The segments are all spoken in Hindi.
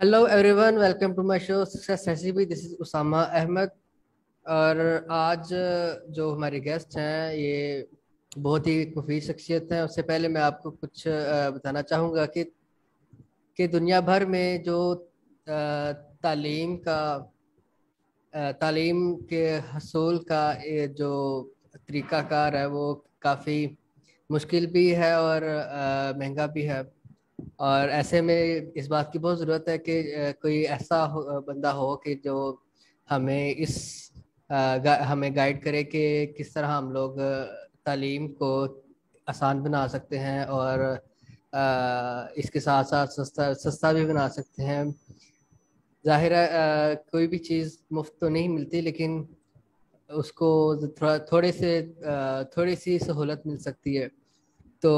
Hello everyone welcome to my show success recipe this is Usama Ahmed और आज जो हमारे गेस्ट हैं, ये बहुत ही मुफीद शख्सियत हैं। उससे पहले मैं आपको कुछ बताना चाहूँगा कि कि दुनिया भर में जो तालीम का तालीम के हसूल का जो तरीक़ाकार है, वो काफ़ी मुश्किल भी है और महँगा भी है। और ऐसे में इस बात की बहुत ज़रूरत है कि कोई ऐसा हो, बंदा हो कि जो हमें इस हमें गाइड करे कि किस तरह हम लोग तालीम को आसान बना सकते हैं और इसके साथ साथ सस्ता सस्ता भी बना सकते हैं। ज़ाहिर है कोई भी चीज़ मुफ़्त तो नहीं मिलती लेकिन उसको थोड़ा थोड़े से थोड़ी सी सहूलत मिल सकती है। तो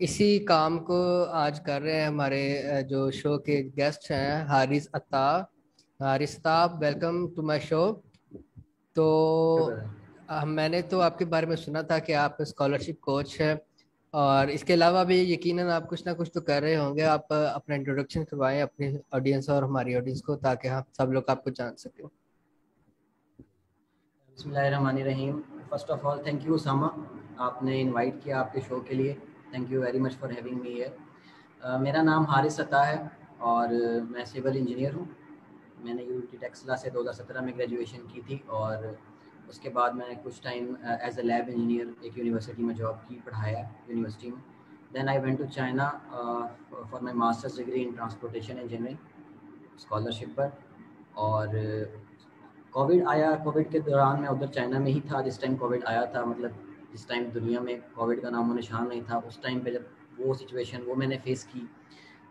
इसी काम को आज कर रहे हैं हमारे जो शो के गेस्ट हैं हारिस अता हारिस ताब वेलकम टू माय शो तो मैंने तो आपके बारे में सुना था कि आप स्कॉलरशिप कोच हैं और इसके अलावा भी यकीनन आप कुछ ना कुछ तो कर रहे होंगे। आप अपना इंट्रोडक्शन करवाएँ अपने ऑडियंस और हमारी ऑडियंस को ताकि हम सब लोग आपको जान सकें। बसमानी रहीम first of all thank you सामा आपने इनवाइट किया आपके शो के लिए। Thank you very much for having me है मेरा नाम हारिस सत्ता है और मैं सिविल इंजीनियर हूँ। मैंने यू टी टेक्सला से 2017 में ग्रेजुएशन की थी और उसके बाद मैंने कुछ time as a lab engineer एक यूनिवर्सिटी में जॉब की, पढ़ाया यूनिवर्सिटी में। Then I went to China for my masters degree in transportation engineering scholarship पर। और कोविड आया कोविड के दौरान मैं उधर चाइना में ही था, जिस टाइम कोविड आया था मतलब जिस टाइम दुनिया में कोविड का नामो निशान नहीं था, उस टाइम पे जब वो सिचुएशन वो मैंने फेस की,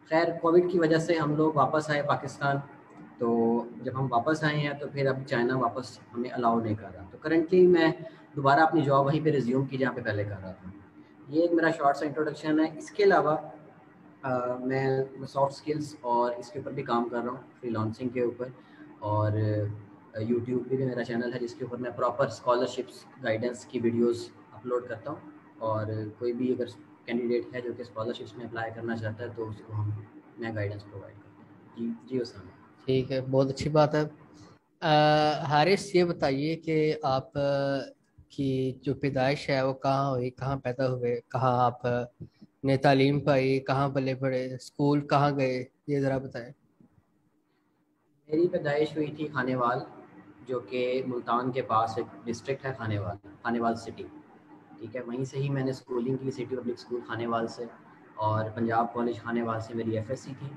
खैर कोविड की वजह से हम लोग वापस आए पाकिस्तान। तो जब हम वापस आए हैं तो फिर अब चाइना वापस हमें अलाउ नहीं कर रहा। तो करंटली मैं दोबारा अपनी जॉब वहीं पे रिज्यूम की, जहाँ पे पहले कर रहा था। ये एक मेरा शॉर्ट सा इंट्रोडक्शन है। इसके अलावा मैं सॉफ्ट स्किल्स और इसके ऊपर भी काम कर रहा हूँ फ्री के ऊपर। और यूट्यूब पे भी मेरा चैनल है, जिसके ऊपर मैं प्रॉपर स्कॉलरशिप्स गाइडेंस की वीडियोस अपलोड करता हूँ। और कोई भी अगर कैंडिडेट है जो कि स्कॉलरशिप्स में अप्लाई करना चाहता है तो उसको हम मैं गाइडेंस प्रोवाइड करता हूँ। जी जी उसामा ठीक है बहुत अच्छी बात है। हारिस ये बताइए कि आप की जो पैदाइश है वो कहाँ हुई कहाँ पैदा हुए कहाँ आप ने तालीम पाई कहाँ पले पड़े स्कूल कहाँ गए ये ज़रा बताएँ। मेरी पैदाइश हुई थी खानेवाल जो कि मुल्तान के पास एक डिस्ट्रिक्ट है खानेवाल खानेवाल सिटी ठीक है? वहीं से ही मैंने स्कूलिंग की सिटी पब्लिक स्कूल खानेवाल से और पंजाब कॉलेज खानेवाल से मेरी एफएससी थी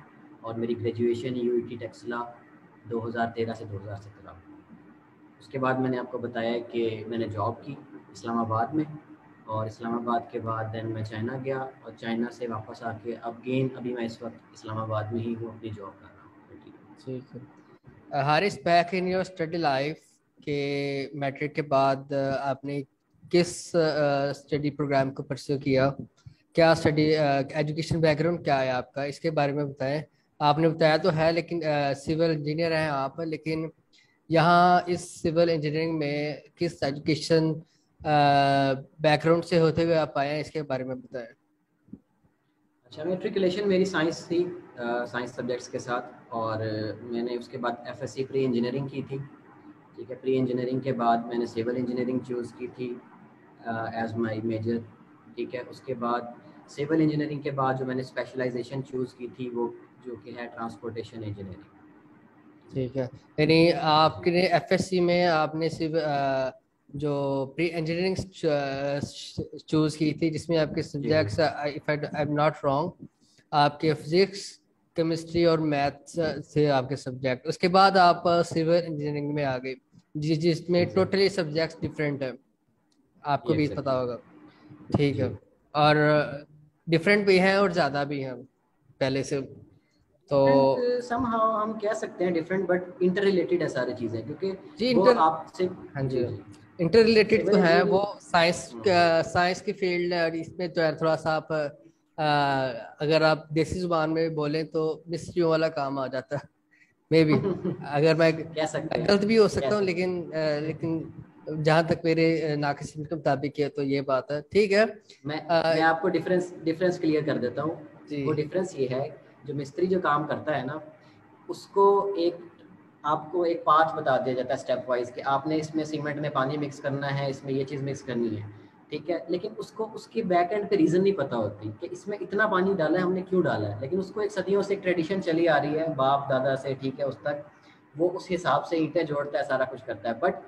और मेरी ग्रेजुएशन यू टी टेक्सला 2013 से 2017 उसके बाद मैंने आपको बताया कि मैंने जॉब की इस्लामाबाद में और इस्लामाबाद के बाद दैन मैं चाइना गया और चाइना से वापस आके अब गेन अभी मैं इस वक्त इस्लामाबाद में ही हूँ, अपनी जॉब कर रहा है। Haris back in your study life के मैट्रिक के बाद, आपने किस स्टडी प्रोग्राम को परस्यू किया? क्या स्टडी एजुकेशन बैकग्राउंड क्या है आपका? इसके बारे में बताएँ। आपने बताया तो है, लेकिन सिविल इंजीनियर हैं आप, लेकिन यहाँ इस सिविल इंजीनियरिंग में किस एजुकेशन बैकग्राउंड से होते हुए आप आए हैं, इसके बारे में बताएँ। अच्छा मेट्रिकुलेशन मेरी साइंस थी साइंस सब्जेक्ट्स के साथ, और मैंने उसके बाद एफएससी प्री इंजीनियरिंग की थी। ठीक है प्री इंजीनियरिंग के बाद मैंने सिविल इंजीनियरिंग चूज़ की थी। एज माई मेजर ठीक है? उसके बाद सिविल इंजीनियरिंग के बाद जो मैंने स्पेशलाइजेशन चूज़ की थी वो जो कि है ट्रांसपोर्टेशन इंजीनियरिंग ठीक है। यानी आपके एफएससी में आपने सिर्फ़ जो प्री इंजीनियरिंग चूज़ की थी जिसमें आपके subjects if I am not wrong आपके फिजिक्स केमिस्ट्री और मैथ्स थे आपके सब्जेक्ट उसके बाद आप सिविल इंजीनियरिंग में आ गए जिसमें टोटली सब्जेक्ट्स डिफरेंट है। आपको भी पता होगा। ठीक है। और डिफरेंट भी हैं और ज़्यादा भी हैं पहले से। तो समहाउ हम कह सकते हैं डिफरेंट बट इंटर रिलेटेड है सारी चीज़ें क्योंकि जी इंटर आपसे हाँ जी। इंटर रिलेटेड तो है वो साइंस साइंस की फ़ील्ड है और इसमें तो यार थोड़ा सा आप आ, अगर आप देसी ज़ुबान में बोलें तो मिस्ट्रियों वाला काम आ जाता। है मे बी अगर मैं गलत भी हो सकता हूँ लेकिन आ, लेकिन जहाँ तक मेरे नाकिस के मुताबिक है तो ये बात है। ठीक है? मैं आ, मैं आपको डिफरेंस डिफरेंस क्लियर कर देता हूँ। वो डिफरेंस ये है जो मिस्त्री जो काम करता है ना उसको एक आपको एक पाथ बता दिया जाता है स्टेप वाइज कि आपने इसमें सीमेंट में पानी मिक्स करना है इसमें ये चीज़ मिक्स करनी है। ठीक है? लेकिन उसको उसके बैक एंड पे रीज़न नहीं पता होती कि इसमें इतना पानी डाला है हमने क्यों डाला है? लेकिन उसको एक सदियों से एक ट्रेडिशन चली आ रही है बाप दादा से ठीक है उस तक। वो उस हिसाब से ईंटें जोड़ता है सारा कुछ करता है। बट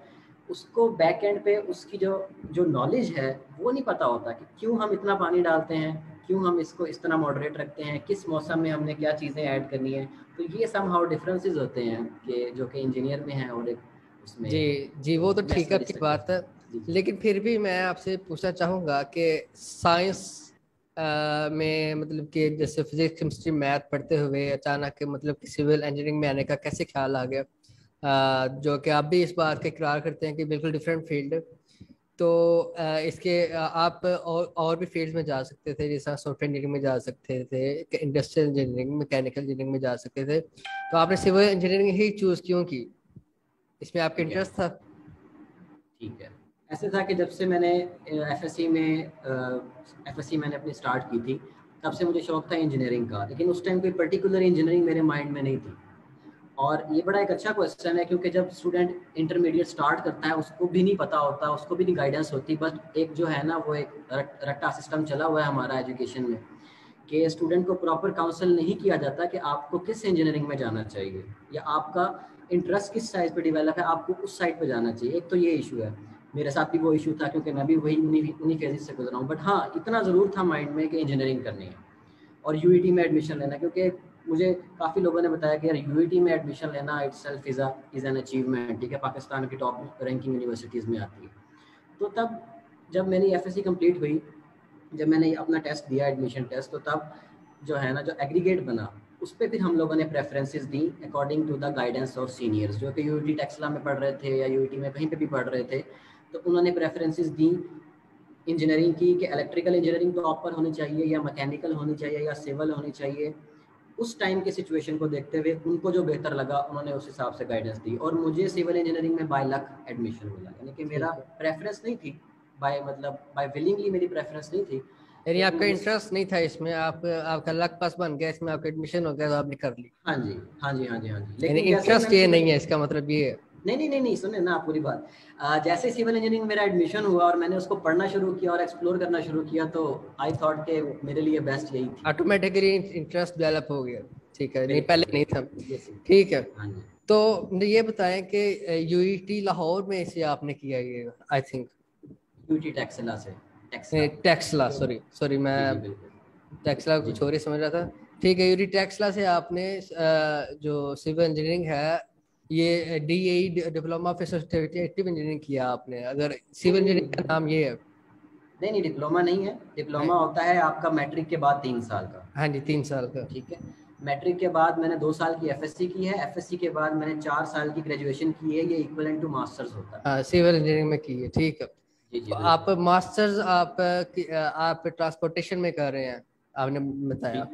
उसको बैक एंड पे उसकी जो जो नॉलेज है वो नहीं पता होता कि क्यों हम इतना पानी डालते हैं क्यों हम इसको इस तरह मॉडरेट रखते हैं किस मौसम में हमने क्या चीज़ें ऐड करनी है। तो ये सम हाउ डिफरेंसेस होते हैं कि जो कि इंजीनियर में हैं और एक उसमें जी जी वो तो ठीक है आपकी बात है। लेकिन फिर भी मैं आपसे पूछना चाहूँगा कि साइंस में मतलब कि जैसे फिजिक्स केमिस्ट्री मैथ पढ़ते हुए अचानक मतलब कि सिविल इंजीनियरिंग में आने का कैसे ख्याल आ गया? जो कि आप भी इस बात का इकरार करते हैं कि बिल्कुल डिफरेंट फ़ील्ड तो इसके आप और और भी फ़ील्ड में जा सकते थे जैसा सॉफ्टवेयर इंजीनियरिंग में जा सकते थे इंडस्ट्रियल इंजीनियरिंग मैकेनिकल इंजीनियरिंग में जा सकते थे। तो आपने सिविल इंजीनियरिंग ही चूज़ क्यों की? इसमें आपका इंटरेस्ट था? ठीक है। ऐसे था कि जब से मैंने एफएससी में एफएससी मैंने अपनी स्टार्ट की थी तब से मुझे शौक था इंजीनियरिंग का। लेकिन उस टाइम कोई पर्टिकुलर इंजीनियरिंग मेरे माइंड में नहीं थी। और ये बड़ा एक अच्छा क्वेश्चन है क्योंकि जब स्टूडेंट इंटरमीडिएट स्टार्ट करता है, उसको भी नहीं पता होता, उसको भी नहीं गाइडेंस होती बट एक जो है ना, वो एक रट्टा सिस्टम चला हुआ है हमारा एजुकेशन में कि स्टूडेंट को प्रॉपर काउंसिल नहीं किया जाता कि आपको किस इंजीनियरिंग में जाना चाहिए या आपका इंटरेस्ट किस साइड पे डेवलप है, आपको उस साइड पे जाना चाहिए। एक तो ये इशू है। मेरे साथ भी वो इशू था क्योंकि मैं भी वही, उन्हीं उन्हीं फेजेस से गुजरा हूँ। बट हाँ इतना ज़रूर था माइंड में कि इंजीनियरिंग करनी है और यू e में एडमिशन लेना, क्योंकि मुझे काफ़ी लोगों ने बताया कि यार यू में एडमिशन लेना itself is is an achievement ठीक है? पाकिस्तान की टॉप रैंकिंग यूनिवर्सिटीज़ में आती है। तो तब जब मेरी एफ़ कंप्लीट हुई, जब मैंने अपना टेस्ट दिया एडमिशन टेस्ट तो तब जो है ना, जो एग्रीगेट बना, उस पर फिर हम लोगों ने preferences the according to the guidance of seniors जो कि यू टी टेक्सला में पढ़ रहे थे या यू में कहीं पे भी पढ़ रहे थे तो उन्होंने प्रेफरेंसेस दी इंजीनियरिंग की कि इलेक्ट्रिकल इंजीनियरिंग प्रॉपर होनी चाहिए या मैकेनिकल होनी चाहिए या सिविल होनी चाहिए। उस टाइम के सिचुएशन को देखते हुए उनको जो बेहतर लगा उन्होंने उस हिसाब से गाइडेंस दी और मुझे सिविल इंजीनियरिंग में बाय लक एडमिशन मिला। यानी कि मेरा प्रेफरेंस नहीं थी बाय मतलब बाय विलिंगली मेरी प्रेफरेंस नहीं थी। यानी आपका इंटरेस्ट नहीं था इसमें आप आपका लक पास बन गया इसमें आपका एडमिशन हो गया तो आपने कर ली। हाँ जी हाँ जी हाँ जी हाँ जी। लेकिन इंटरेस्ट ये नहीं है इसका मतलब ये है। नहीं नहीं नहीं नहीं सुने ना पूरी बात। जैसे सिविल इंजीनियरिंग मेरा एडमिशन हुआ और मैंने उसको पढ़ना शुरू किया और एक्सप्लोर करना शुरू किया तो आई थॉट के मेरे लिए बेस्ट यही थी। ऑटोमेटिकली इंटरेस्ट डेवलप हो गया। ठीक है नहीं पहले नहीं था। ठीक है। हाँ तो ये बताएँ कि यूईटी e लाहौर में इसे आपने किया ये आई थिंक यूईटी टेक्सला से। टेक्सला सॉरी सॉरी मैं टेक्सला कुछ और ही समझ रहा था। ठीक है यूटी टेक्सला से आपने जो सिविल इंजीनियरिंग है ये D A diploma of active engineering किया आपने अगर सिविल इंजीनियरिंग का नाम ये है। नहीं नहीं डिप्लोमा नहीं है। डिप्लोमा होता है आपका मैट्रिक के बाद तीन साल का। हाँ जी तीन साल का। ठीक है। मैट्रिक के बाद मैंने दो साल की एफएससी की है। एफएससी के बाद मैंने चार साल की ग्रेजुएशन की है। ये इक्वल टू मास्टर्स होता है। सिविल इंजीनियरिंग में की है ठीक है। जी जी आप मास्टर्स आप आप ट्रांसपोर्टेशन में कर रहे हैं आपने बताया।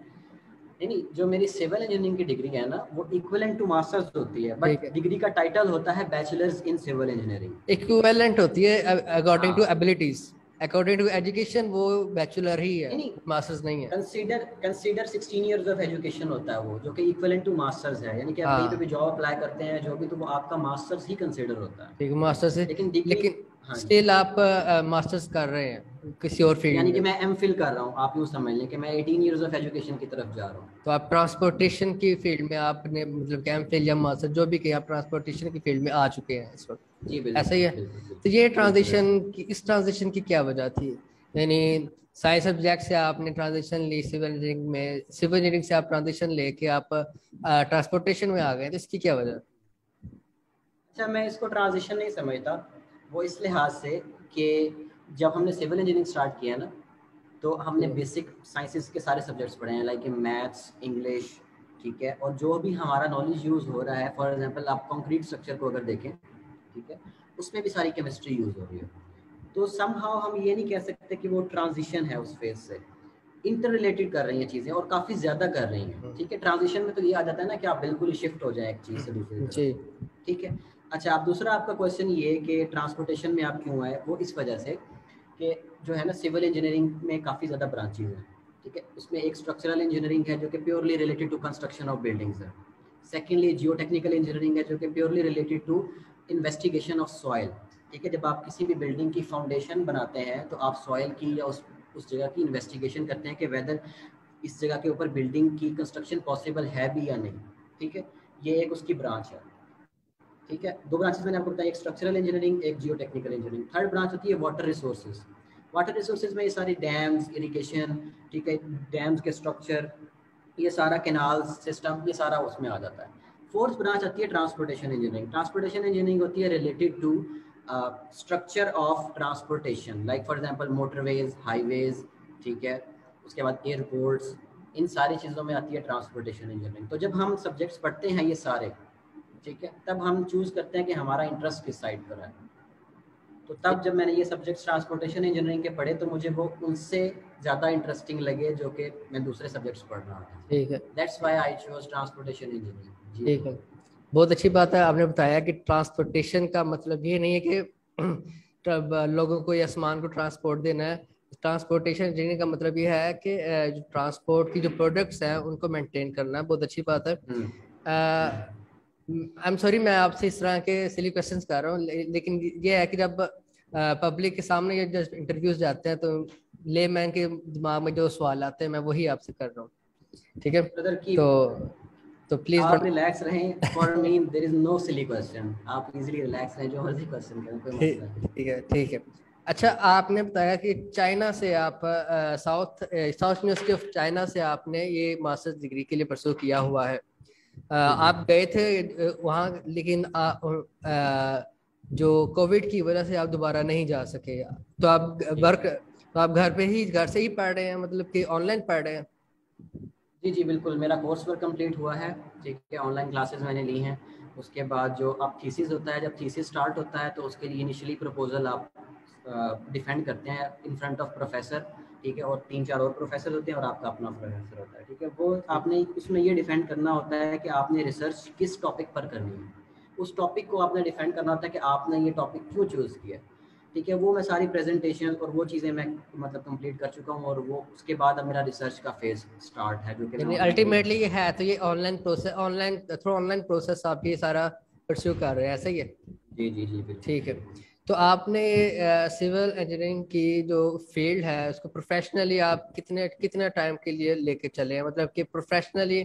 नहीं जो मेरी सिविल इंजीनियरिंग की डिग्री है ना वो इक्विवेलेंट टू मास्टर्स होती है बट डिग्री का टाइटल होता है bachelors in civil engineering equivalent होती है according to abilities according to education वो बैचलर ही है मास्टर्स नहीं। है। Consider consider 16 years of education होता है वो जो कि इक्विवेलेंट टू मास्टर्स है यानी कि आप कहीं पे भी जॉब अप्लाई करते हैं जो भी तो वो आपका मास्टर्स ही कंसीडर होता है। ठीक है मास्टर्स लेकिन लेकिन स्टिल हाँ आप मास्टर्स uh, कर रहे हैं किसी और फ़ील्ड यानी कि मैं? एम फिल कर रहा हूँ आप यूँ समझ लें कि मैं 18 इयर्स ऑफ़ एजुकेशन की तरफ़ जा रहा हूँ। तो आप ट्रांसपोर्टेशन की फ़ील्ड में आपने मतलब एम फिल या मास्टर जो भी किया आप ट्रांसपोर्टेशन की फ़ील्ड में आ चुके हैं इस वक्त। जी ऐसा ही है? तो ये ट्रांजिशन की इस ट्रांजिशन की क्या वजह थी? यानी साइंस सब्जेक्ट से आपने ट्रांजिशन ली सिविल इंजीनियरिंग में सिविल इंजीनियरिंग से आप ट्रांजिशन लेके आप ट्रांसपोर्टेशन में आ गए तो इसकी क्या वजह अच्छा मैं इसको ट्रांजिशन नहीं समझता। वो इस लिहाज से कि जब हमने सिविल इंजीनियरिंग स्टार्ट किया ना तो हमने बेसिक साइंसेस के सारे सब्जेक्ट्स पढ़े हैं लाइक मैथ्स इंग्लिश ठीक है? और जो भी हमारा नॉलेज यूज़ हो रहा है फॉर एग्जांपल आप कंक्रीट स्ट्रक्चर को अगर देखें ठीक है? उसमें भी सारी केमिस्ट्री यूज़ हो रही है। तो सम हम ये नहीं कह सकते कि वो ट्रांजिशन है उस फ़ेज़ से। इंटर रिलेटेड कर रही हैं चीज़ें और काफ़ी ज़्यादा कर रही हैं ठीक है? ट्रांजिशन में तो ये आ जाता है ना कि आप बिल्कुल शिफ्ट हो जाए एक चीज़ से दूसरी ठीक है? अच्छा आप दूसरा आपका क्वेश्चन ये कि ट्रांसपोर्टेशन में आप क्यों आए? वो इस वजह से कि जो है ना सिविल इंजीनियरिंग में काफ़ी ज़्यादा ब्रांचेज हैं, ठीक है? उसमें एक स्ट्रक्चरल इंजीनियरिंग है जो कि purely related to construction of buildings है। सेकेंडली जियो टेक्निकल इंजीनियरिंग है जो कि purely related to investigation of soil ठीक है? जब आप किसी भी बिल्डिंग की फाउंडेशन बनाते हैं तो आप सॉयल की या उस उस जगह की इन्वेस्टिगेशन करते हैं कि वेदर इस जगह के ऊपर बिल्डिंग की कंस्ट्रक्शन पॉसिबल है भी या नहीं, ठीक है? ये एक उसकी ब्रांच है। ठीक है? दो ब्रांचेस मैंने आपको बताया एक स्ट्रक्चरल इंजीनियरिंग एक geotechnical engineering third branch होती है वाटर रिसोर्सेज वाटर रिसोर्सेज में ये सारी डैम्स इरीगेशन ठीक है? डैम्स के स्ट्रक्चर ये सारा केनाल सिस्टम ये सारा उसमें आ जाता है. फोर्थ ब्रांच आती है ट्रांसपोर्टेशन इंजीनियरिंग ट्रांसपोर्टेशन इंजीनियरिंग होती है related to structure of transportation like for example motorways highways ठीक है? उसके बाद एयरपोर्ट्स इन सारी चीज़ों में आती है ट्रांसपोर्टेशन इंजीनियरिंग तो जब हम सब्जेक्ट्स पढ़ते हैं ये सारे ठीक है? तब हम चूज़ करते हैं कि हमारा इंटरेस्ट किस साइड पर है। तो तब जब मैंने ये सब्जेक्ट्स ट्रांसपोर्टेशन इंजीनियरिंग के पढ़े तो मुझे वो उनसे ज़्यादा इंटरेस्टिंग लगे जो कि मैं दूसरे सब्जेक्ट्स पढ़ रहा था। ठीक है। That's why I chose transportation engineering ठीक है। बहुत अच्छी बात है। आपने बताया कि ट्रांसपोर्टेशन का मतलब ये नहीं है कि लोगों को या सामान को ट्रांसपोर्ट देना है। ट्रांसपोर्टेशन इंजीनियरिंग का मतलब ये है कि जो ट्रांसपोर्ट की जो प्रोडक्ट्स हैं उनको मेंटेन करना बहुत अच्छी बात है। आई एम सॉरी मैं आपसे इस तरह के सिली क्वेश्चंस कर रहा हूँ ले, लेकिन ये है कि जब पब्लिक के सामने ये जब इंटरव्यूज़ जाते हैं तो ले मैन के दिमाग में जो सवाल आते हैं मैं वही आपसे कर रहा हूँ। ठीक है? तो तो प्लीज़ आप रिलैक्स रहें for me there is no silly question आप इजीली रिलैक्स रहें जो मर्ज़ी क्वेश्चन करें कोई मसला ठीक है ठीक है। अच्छा आपने बताया कि चाइना से आप south south university of China से आपने ये मास्टर्स डिग्री के लिए परसू किया हुआ है। आप गए थे वहाँ लेकिन आ, आ, जो कोविड की वजह से आप दोबारा नहीं जा सके तो आप वर्क तो आप घर पे ही घर से ही पढ़ रहे हैं मतलब कि ऑनलाइन पढ़ रहे हैं? जी जी बिल्कुल मेरा कोर्स वर्क कंप्लीट हुआ है ठीक है ऑनलाइन क्लासेस मैंने ली हैं उसके बाद जो अब थीसिस होता है जब थीसिस स्टार्ट होता है तो उसके लिए इनिशियली प्रपोजल आप डिफेंड करते हैं इन फ्रंट ऑफ़ प्रोफेसर ठीक है और तीन चार और प्रोफेसर होते हैं और आपका अपना प्रोफेसर होता है ठीक है? वो आपने उसमें ये डिफेंड करना होता है कि आपने रिसर्च किस टॉपिक पर करनी है। उस टॉपिक को आपने डिफेंड करना होता है कि आपने ये टॉपिक क्यों चूज़ किया ठीक है? वो मैं सारी प्रेजेंटेशन और वो चीज़ें मैं मतलब कंप्लीट कर चुका हूँ और वो उसके बाद अब मेरा रिसर्च का फ़ेज़ स्टार्ट है जो कि अल्टीमेटली ये है तो ये online process online through online process आप ये सारा परस्यू कर रहे हैं ऐसा ही है? जी जी जी ठीक है। तो आपने सिविल इंजीनियरिंग की जो फ़ील्ड है, उसको प्रोफेशनली आप कितने कितने टाइम के लिए लेके चले हैं? मतलब कि प्रोफेशनली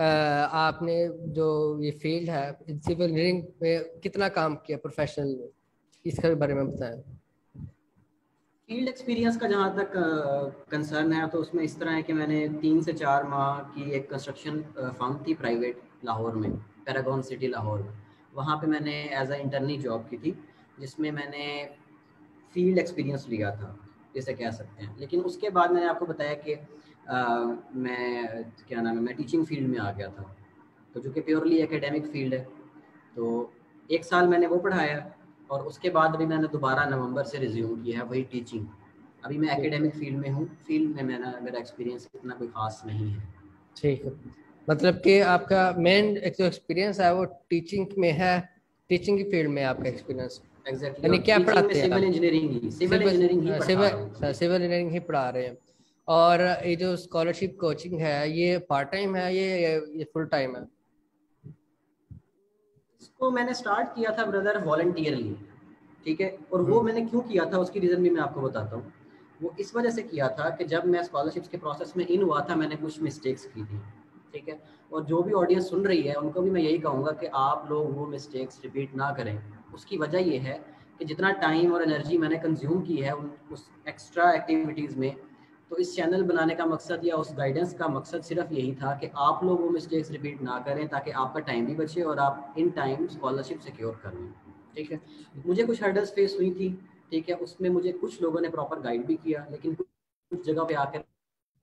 आपने जो ये फ़ील्ड है सिविल इंजीनियरिंग में कितना काम किया प्रोफेशनल में इसके बारे में बताएँ। फ़ील्ड एक्सपीरियंस का जहाँ तक कंसर्न है तो उसमें इस तरह है कि मैंने तीन से चार माह की एक कंस्ट्रक्शन फर्म थी प्राइवेट लाहौर में पैरागॉन सिटी लाहौर में। वहाँ पे मैंने एज अ इंटरनी जॉब की थी। जिसमें मैंने फ़ील्ड एक्सपीरियंस लिया था जैसे कह सकते हैं। लेकिन उसके बाद मैंने आपको बताया कि मैं क्या नाम है मैं टीचिंग फ़ील्ड में आ गया था। तो जो कि प्योरली एकेडमिक फ़ील्ड है तो एक साल मैंने वो पढ़ाया और उसके बाद अभी मैंने दोबारा नवंबर से रिज्यूम किया है वही टीचिंग अभी मैं एकेडमिक फ़ील्ड में हूँ फ़ील्ड में मैंने मेरा एक्सपीरियंस इतना कोई खास नहीं है। ठीक है। मतलब कि आपका मेन जो एक्सपीरियंस है वो टीचिंग में है टीचिंग की फ़ील्ड में आपका एक्सपीरियंस एग्जैक्टली यानी क्या पढ़ाते हैं सिविल इंजीनियरिंग ही सिविल इंजीनियरिंग ही। सिविल सिविल इंजीनियरिंग ही पढ़ा रहे हैं। और ये जो स्कॉलरशिप कोचिंग है ये पार्ट टाइम है ये ये फुल टाइम है? इसको मैंने स्टार्ट किया था ब्रदर वॉलंटियरली ठीक है? और वो हम्म। मैंने क्यों किया था उसकी रीजन भी मैं आपको बताता हूँ। वो इस वजह से किया था कि जब मैं स्कॉलरशिप्स के प्रोसेस में इन हुआ था मैंने कुछ मिस्टेक्स की थी ठीक है? और जो भी ऑडियंस सुन रही है उनको भी मैं यही कहूँगा कि आप लोग वो मिस्टेक्स रिपीट ना करें। उसकी वजह ये है कि जितना टाइम और एनर्जी मैंने कंज्यूम की है उन, उस एक्स्ट्रा एक्टिविटीज़ में तो इस चैनल बनाने का मकसद या उस गाइडेंस का मकसद सिर्फ़ यही था कि आप लोग वो मिस्टेक्स रिपीट ना करें ताकि आपका टाइम भी बचे और आप इन टाइम स्कॉलरशिप सिक्योर कर लें। ठीक है? मुझे कुछ हर्डल्स फेस हुई थी, ठीक है? उसमें मुझे कुछ लोगों ने प्रॉपर गाइड भी किया, लेकिन कुछ जगह पे आकर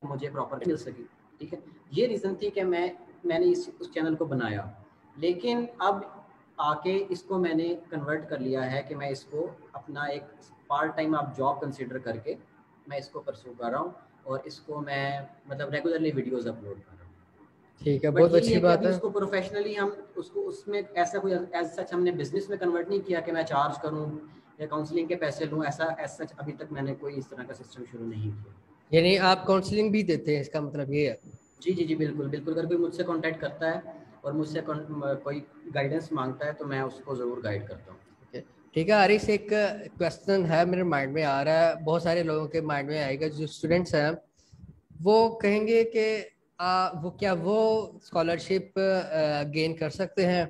मुझे प्रॉपर मिल सकी। ठीक है? ये रीज़न थी कि मैं, मैंने इस, उस चैनल को बनाया। लेकिन अब आके इसको मैंने कन्वर्ट कर लिया है कि मैं इसको अपना एक पार्ट टाइम आप जॉब कंसिडर करके मैं इसको परसू कर रहा हूँ और इसको मैं मतलब रेगुलरली वीडियोस अपलोड कर रहा हूँ। ठीक है बहुत अच्छी बात है। उसको प्रोफेशनली हम उसको उसमें ऐसा कोई एज सच हमने बिज़नेस में कन्वर्ट नहीं किया कि मैं चार्ज करूँ या काउंसलिंग के पैसे लूँ ऐसा एज सच अभी तक मैंने कोई इस तरह का सिस्टम शुरू नहीं किया। यानी आप काउंसलिंग भी देते हैं इसका मतलब ये है। जी जी जी बिल्कुल बिल्कुल। अगर कोई मुझसे कांटेक्ट करता है और मुझसे कोई गाइडेंस माँगता है तो मैं उसको ज़रूर गाइड करता हूँ। ठीक है, हरीश, एक क्वेश्चन है मेरे माइंड में आ रहा है। बहुत सारे लोगों के माइंड में आएगा, जो स्टूडेंट्स हैं। वो कहेंगे कि वो क्या वो स्कॉलरशिप गेन कर सकते हैं?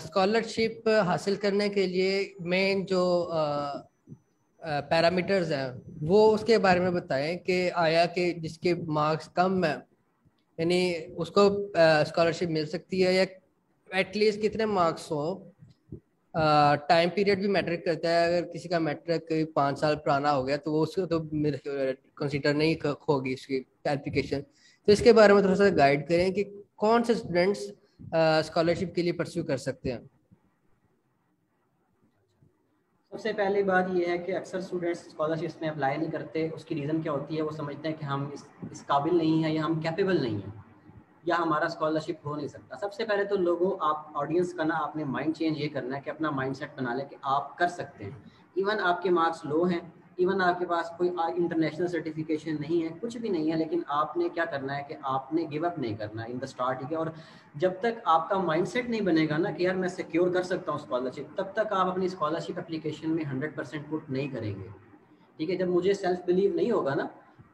स्कॉलरशिप हासिल करने के लिए मेन जो पैरामीटर्स हैं, वो उसके बारे में बताएँ कि आया कि जिसके मार्क्स कम है। यानी उसको स्कॉलरशिप मिल सकती है या एटलीस्ट कितने मार्क्स हो टाइम पीरियड भी मैटर करता है। अगर किसी का मैट्रिक पाँच साल पुराना हो गया तो वो उसको तो कंसिडर नहीं होगी उसकी एप्लीकेशन तो इसके बारे में थोड़ा सा गाइड करें कि कौन से स्टूडेंट्स स्कॉलरशिप के लिए परस्यू कर सकते हैं। सबसे पहली बात यह है कि अक्सर स्टूडेंट्स स्कॉलरशिप में अप्लाई नहीं करते, उसकी रीज़न क्या होती है, वो समझते हैं कि हम इस इस काबिल नहीं हैं या हम कैपेबल नहीं हैं, या हमारा स्कॉलरशिप हो नहीं सकता। सबसे पहले तो लोगों, आप ऑडियंस का ना आपने माइंड चेंज ये करना है कि अपना माइंड सेट बना लें कि आप कर सकते हैं। इवन आपके मार्क्स लो हैं इवन आपके पास कोई इंटरनेशनल सर्टिफिकेशन नहीं है, कुछ भी नहीं है, लेकिन आपने क्या करना है कि आपने गिव अप नहीं करना इन द स्टार्ट ठीक है? और जब तक आपका माइंडसेट नहीं बनेगा ना कि यार मैं सिक्योर कर सकता हूँ स्कॉलरशिप तब तक आप अपनी स्कॉलरशिप एप्लीकेशन में हंड्रेड परसेंट पुट नहीं करेंगे, ठीक है? जब मुझे सेल्फ बिलीव नहीं होगा ना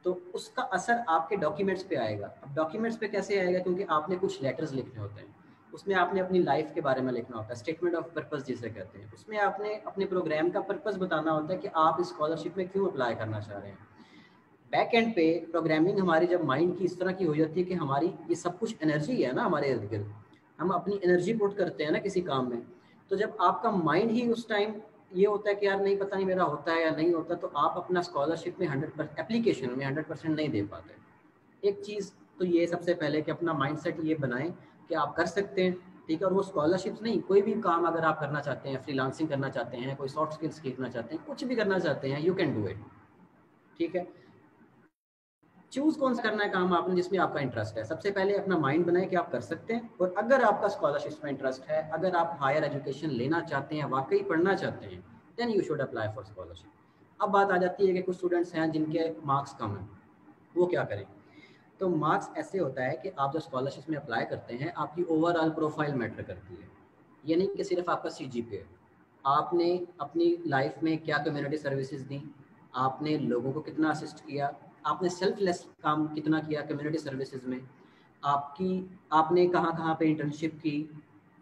तो उसका असर आपके डॉक्यूमेंट्स पे आएगा। अब डॉक्यूमेंट्स पे कैसे आएगा? क्योंकि आपने कुछ लेटर्स लिखने होते हैं। उसमें आपने अपनी लाइफ के बारे में लिखना होता है स्टेटमेंट ऑफ़ पर्पस जिसे कहते हैं। उसमें आपने अपने प्रोग्राम का पर्पस बताना होता है कि आप इस स्कॉलरशिप में क्यों अप्लाई करना चाह रहे हैं। बैक एंड पे प्रोग्रामिंग हमारी जब माइंड की इस तरह की हो जाती है कि हमारी ये सब कुछ एनर्जी है ना हमारे इर्द गिर्द, हम अपनी एनर्जी पुट करते हैं ना किसी काम में तो जब आपका माइंड ही उस टाइम ये होता है कि यार नहीं पता नहीं मेरा होता है या नहीं होता तो आप अपना स्कॉलरशिप में हंड्रेड परसेंट एप्लीकेशन में हंड्रेड परसेंट नहीं दे पाते। एक चीज़ तो ये सबसे पहले कि अपना माइंडसेट ये बनाएँ कि आप कर सकते हैं, ठीक है? और वो स्कॉलरशिप्स नहीं, कोई भी काम अगर आप करना चाहते हैं फ्रीलांसिंग करना चाहते हैं, कोई सॉफ्ट स्किल्स सीखना चाहते हैं, कुछ भी करना चाहते हैं यू कैन डू इट ठीक है? चूज़ कौन सा करना है काम आपने जिसमें आपका इंटरेस्ट है। सबसे पहले अपना माइंड बनाए कि आप कर सकते हैं, और अगर आपका स्कॉलरशिप में इंटरेस्ट है, अगर आप हायर एजुकेशन लेना चाहते हैं, वाकई पढ़ना चाहते हैं then you should apply for scholarship अब बात आ जाती है कि कुछ स्टूडेंट्स हैं जिनके मार्क्स कम हैं, वो क्या करें? तो मार्क्स ऐसे होता है कि आप जब स्कॉलरशिप में अप्लाई करते हैं, आपकी ओवरऑल प्रोफ़ाइल मैटर करती है। ये नहीं कि सिर्फ़ आपका सी जी पे आपने अपनी लाइफ में क्या कम्युनिटी सर्विसेज़ दी? आपने लोगों को कितना असिस्ट किया? आपने सेल्फलेस काम कितना किया कम्युनिटी सर्विसेज़ में? आपकी, आपने कहाँ कहाँ पे इंटर्नशिप की?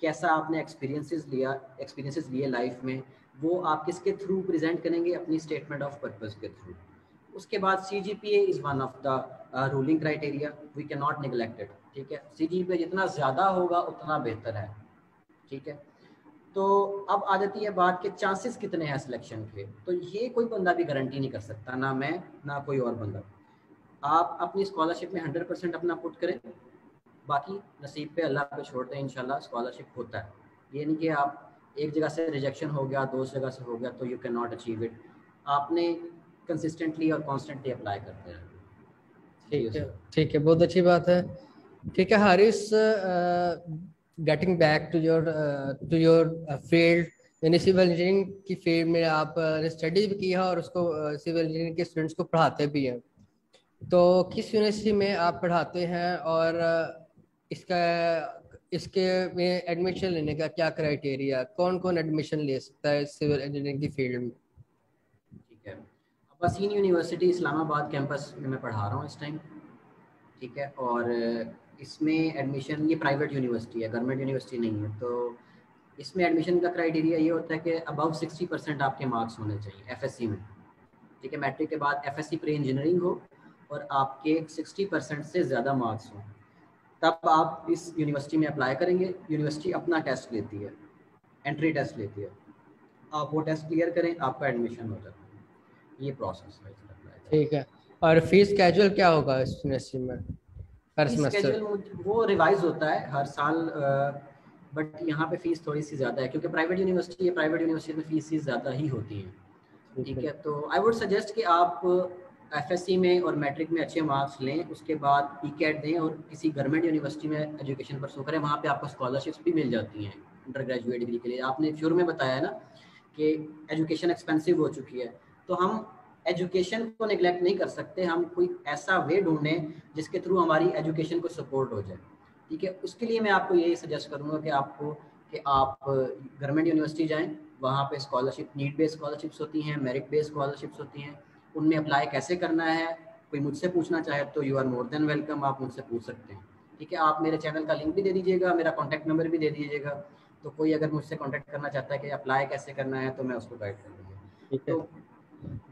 कैसा आपने एक्सपीरियंसेस लिया एक्सपीरियंसेस लिए लाइफ में? वो आप किसके थ्रू प्रेजेंट करेंगे? अपनी स्टेटमेंट ऑफ़ पर्पज़ के थ्रू उसके बाद C G P A is one of the ruling criteria we can not neglected ठीक है? सी पी जितना ज़्यादा होगा, उतना बेहतर है, ठीक है? तो अब आ जाती है बात के चांसेस कितने हैं सिलेक्शन के? तो ये कोई बंदा भी गारंटी नहीं कर सकता, ना मैं, ना कोई और बंदा। आप अपनी स्कॉलरशिप में हंड्रेड परसेंट अपना पुट करें, बाकी नसीब पे अल्लाह पे छोड़ते हैं इंशाल्लाह स्कॉलरशिप होता है। ये नहीं कि आप एक जगह से रिजेक्शन हो गया दो जगह से हो गया तो you can not achieve it आपने कंसिस्टेंटली और कॉन्स्टेंटली अप्लाई करते हैं ठीक है ठीक है बहुत अच्छी बात है। ठीक है Haris getting back to your to your field यानी सिविल इंजीनियरिंग की फ़ील्ड में आप स्टडी uh, भी की है और उसको सिविल uh, इंजीनियरिंग के स्टूडेंट्स को पढ़ाते भी हैं। तो किस यूनिवर्सिटी में आप पढ़ाते हैं और uh, इसका इसके में एडमिशन लेने का क्या क्राइटेरिया कौन कौन एडमिशन ले सकता है सिविल इंजीनियरिंग की फ़ील्ड में? वसीन यूनिवर्सिटी इस्लामाबाद कैंपस में मैं पढ़ा रहा हूँ इस टाइम ठीक है? और इसमें एडमिशन ये प्राइवेट यूनिवर्सिटी है गवर्नमेंट यूनिवर्सिटी नहीं है तो इसमें एडमिशन का क्राइटेरिया ये होता है कि अबाउ सिक्सटी परसेंट आपके मार्क्स होने चाहिए एफएससी में, ठीक है? मैट्रिक के बाद एफ़ एस प्री इंजीनियरिंग हो और आपके सिक्सटी परसेंट से ज़्यादा मार्क्स हों। तब आप इस यूनिवर्सिटी में अप्लाई करेंगे। यूनिवर्सिटी अपना टेस्ट लेती है एंट्री टेस्ट लेती है। आप वो टेस्ट क्लियर करें, आपका एडमिशन हो जाता है। ये प्रोसेस है ठीक है। और फ़ीस कैजुअल क्या होगा इस यूनिवर्सिटी में? हर सेमेस्टर वो रिवाइज होता है हर साल बट यहाँ पे फ़ीस थोड़ी सी ज़्यादा है क्योंकि प्राइवेट यूनिवर्सिटी है प्राइवेट यूनिवर्सिटी में फ़ीस ज़्यादा ही होती है। ठीक है। तो आई वुड सजेस्ट कि आप एफ़ में और मैट्रिक में अच्छे मार्क्स लें उसके बाद ई कैट दें और किसी गवर्नमेंट यूनिवर्सिटी में एजुकेशन परसू करें वहाँ पे आपको स्कॉलरशिप्स भी मिल जाती हैं अंडर ग्रेजुएट डिग्री के लिए। आपने शुरू में बताया ना कि एजुकेशन एक्सपेंसिव हो चुकी है। तो हम एजुकेशन को निगलेक्ट नहीं कर सकते। हम कोई ऐसा वे ढूंढें जिसके थ्रू हमारी एजुकेशन को सपोर्ट हो जाए। ठीक है? उसके लिए मैं आपको यही सजेस्ट करूँगा कि आपको कि आप गवर्नमेंट यूनिवर्सिटी जाएँ वहाँ पे स्कॉलरशिप नीड बेस्ड स्कॉलरशिप्स होती हैं मेरिट बेस्ड स्कॉलरशिप्स होती हैं। उनमें अप्लाई कैसे करना है? कोई मुझसे पूछना चाहे तो you are more than welcome आप मुझसे पूछ सकते हैं। ठीक है? आप मेरे चैनल का लिंक भी दे दीजिएगा मेरा कॉन्टैक्ट नंबर भी दे दीजिएगा। तो कोई अगर मुझसे कॉन्टैक्ट करना चाहता है कि अप्लाई कैसे करना है तो मैं उसको गाइड कर दूँगा। तो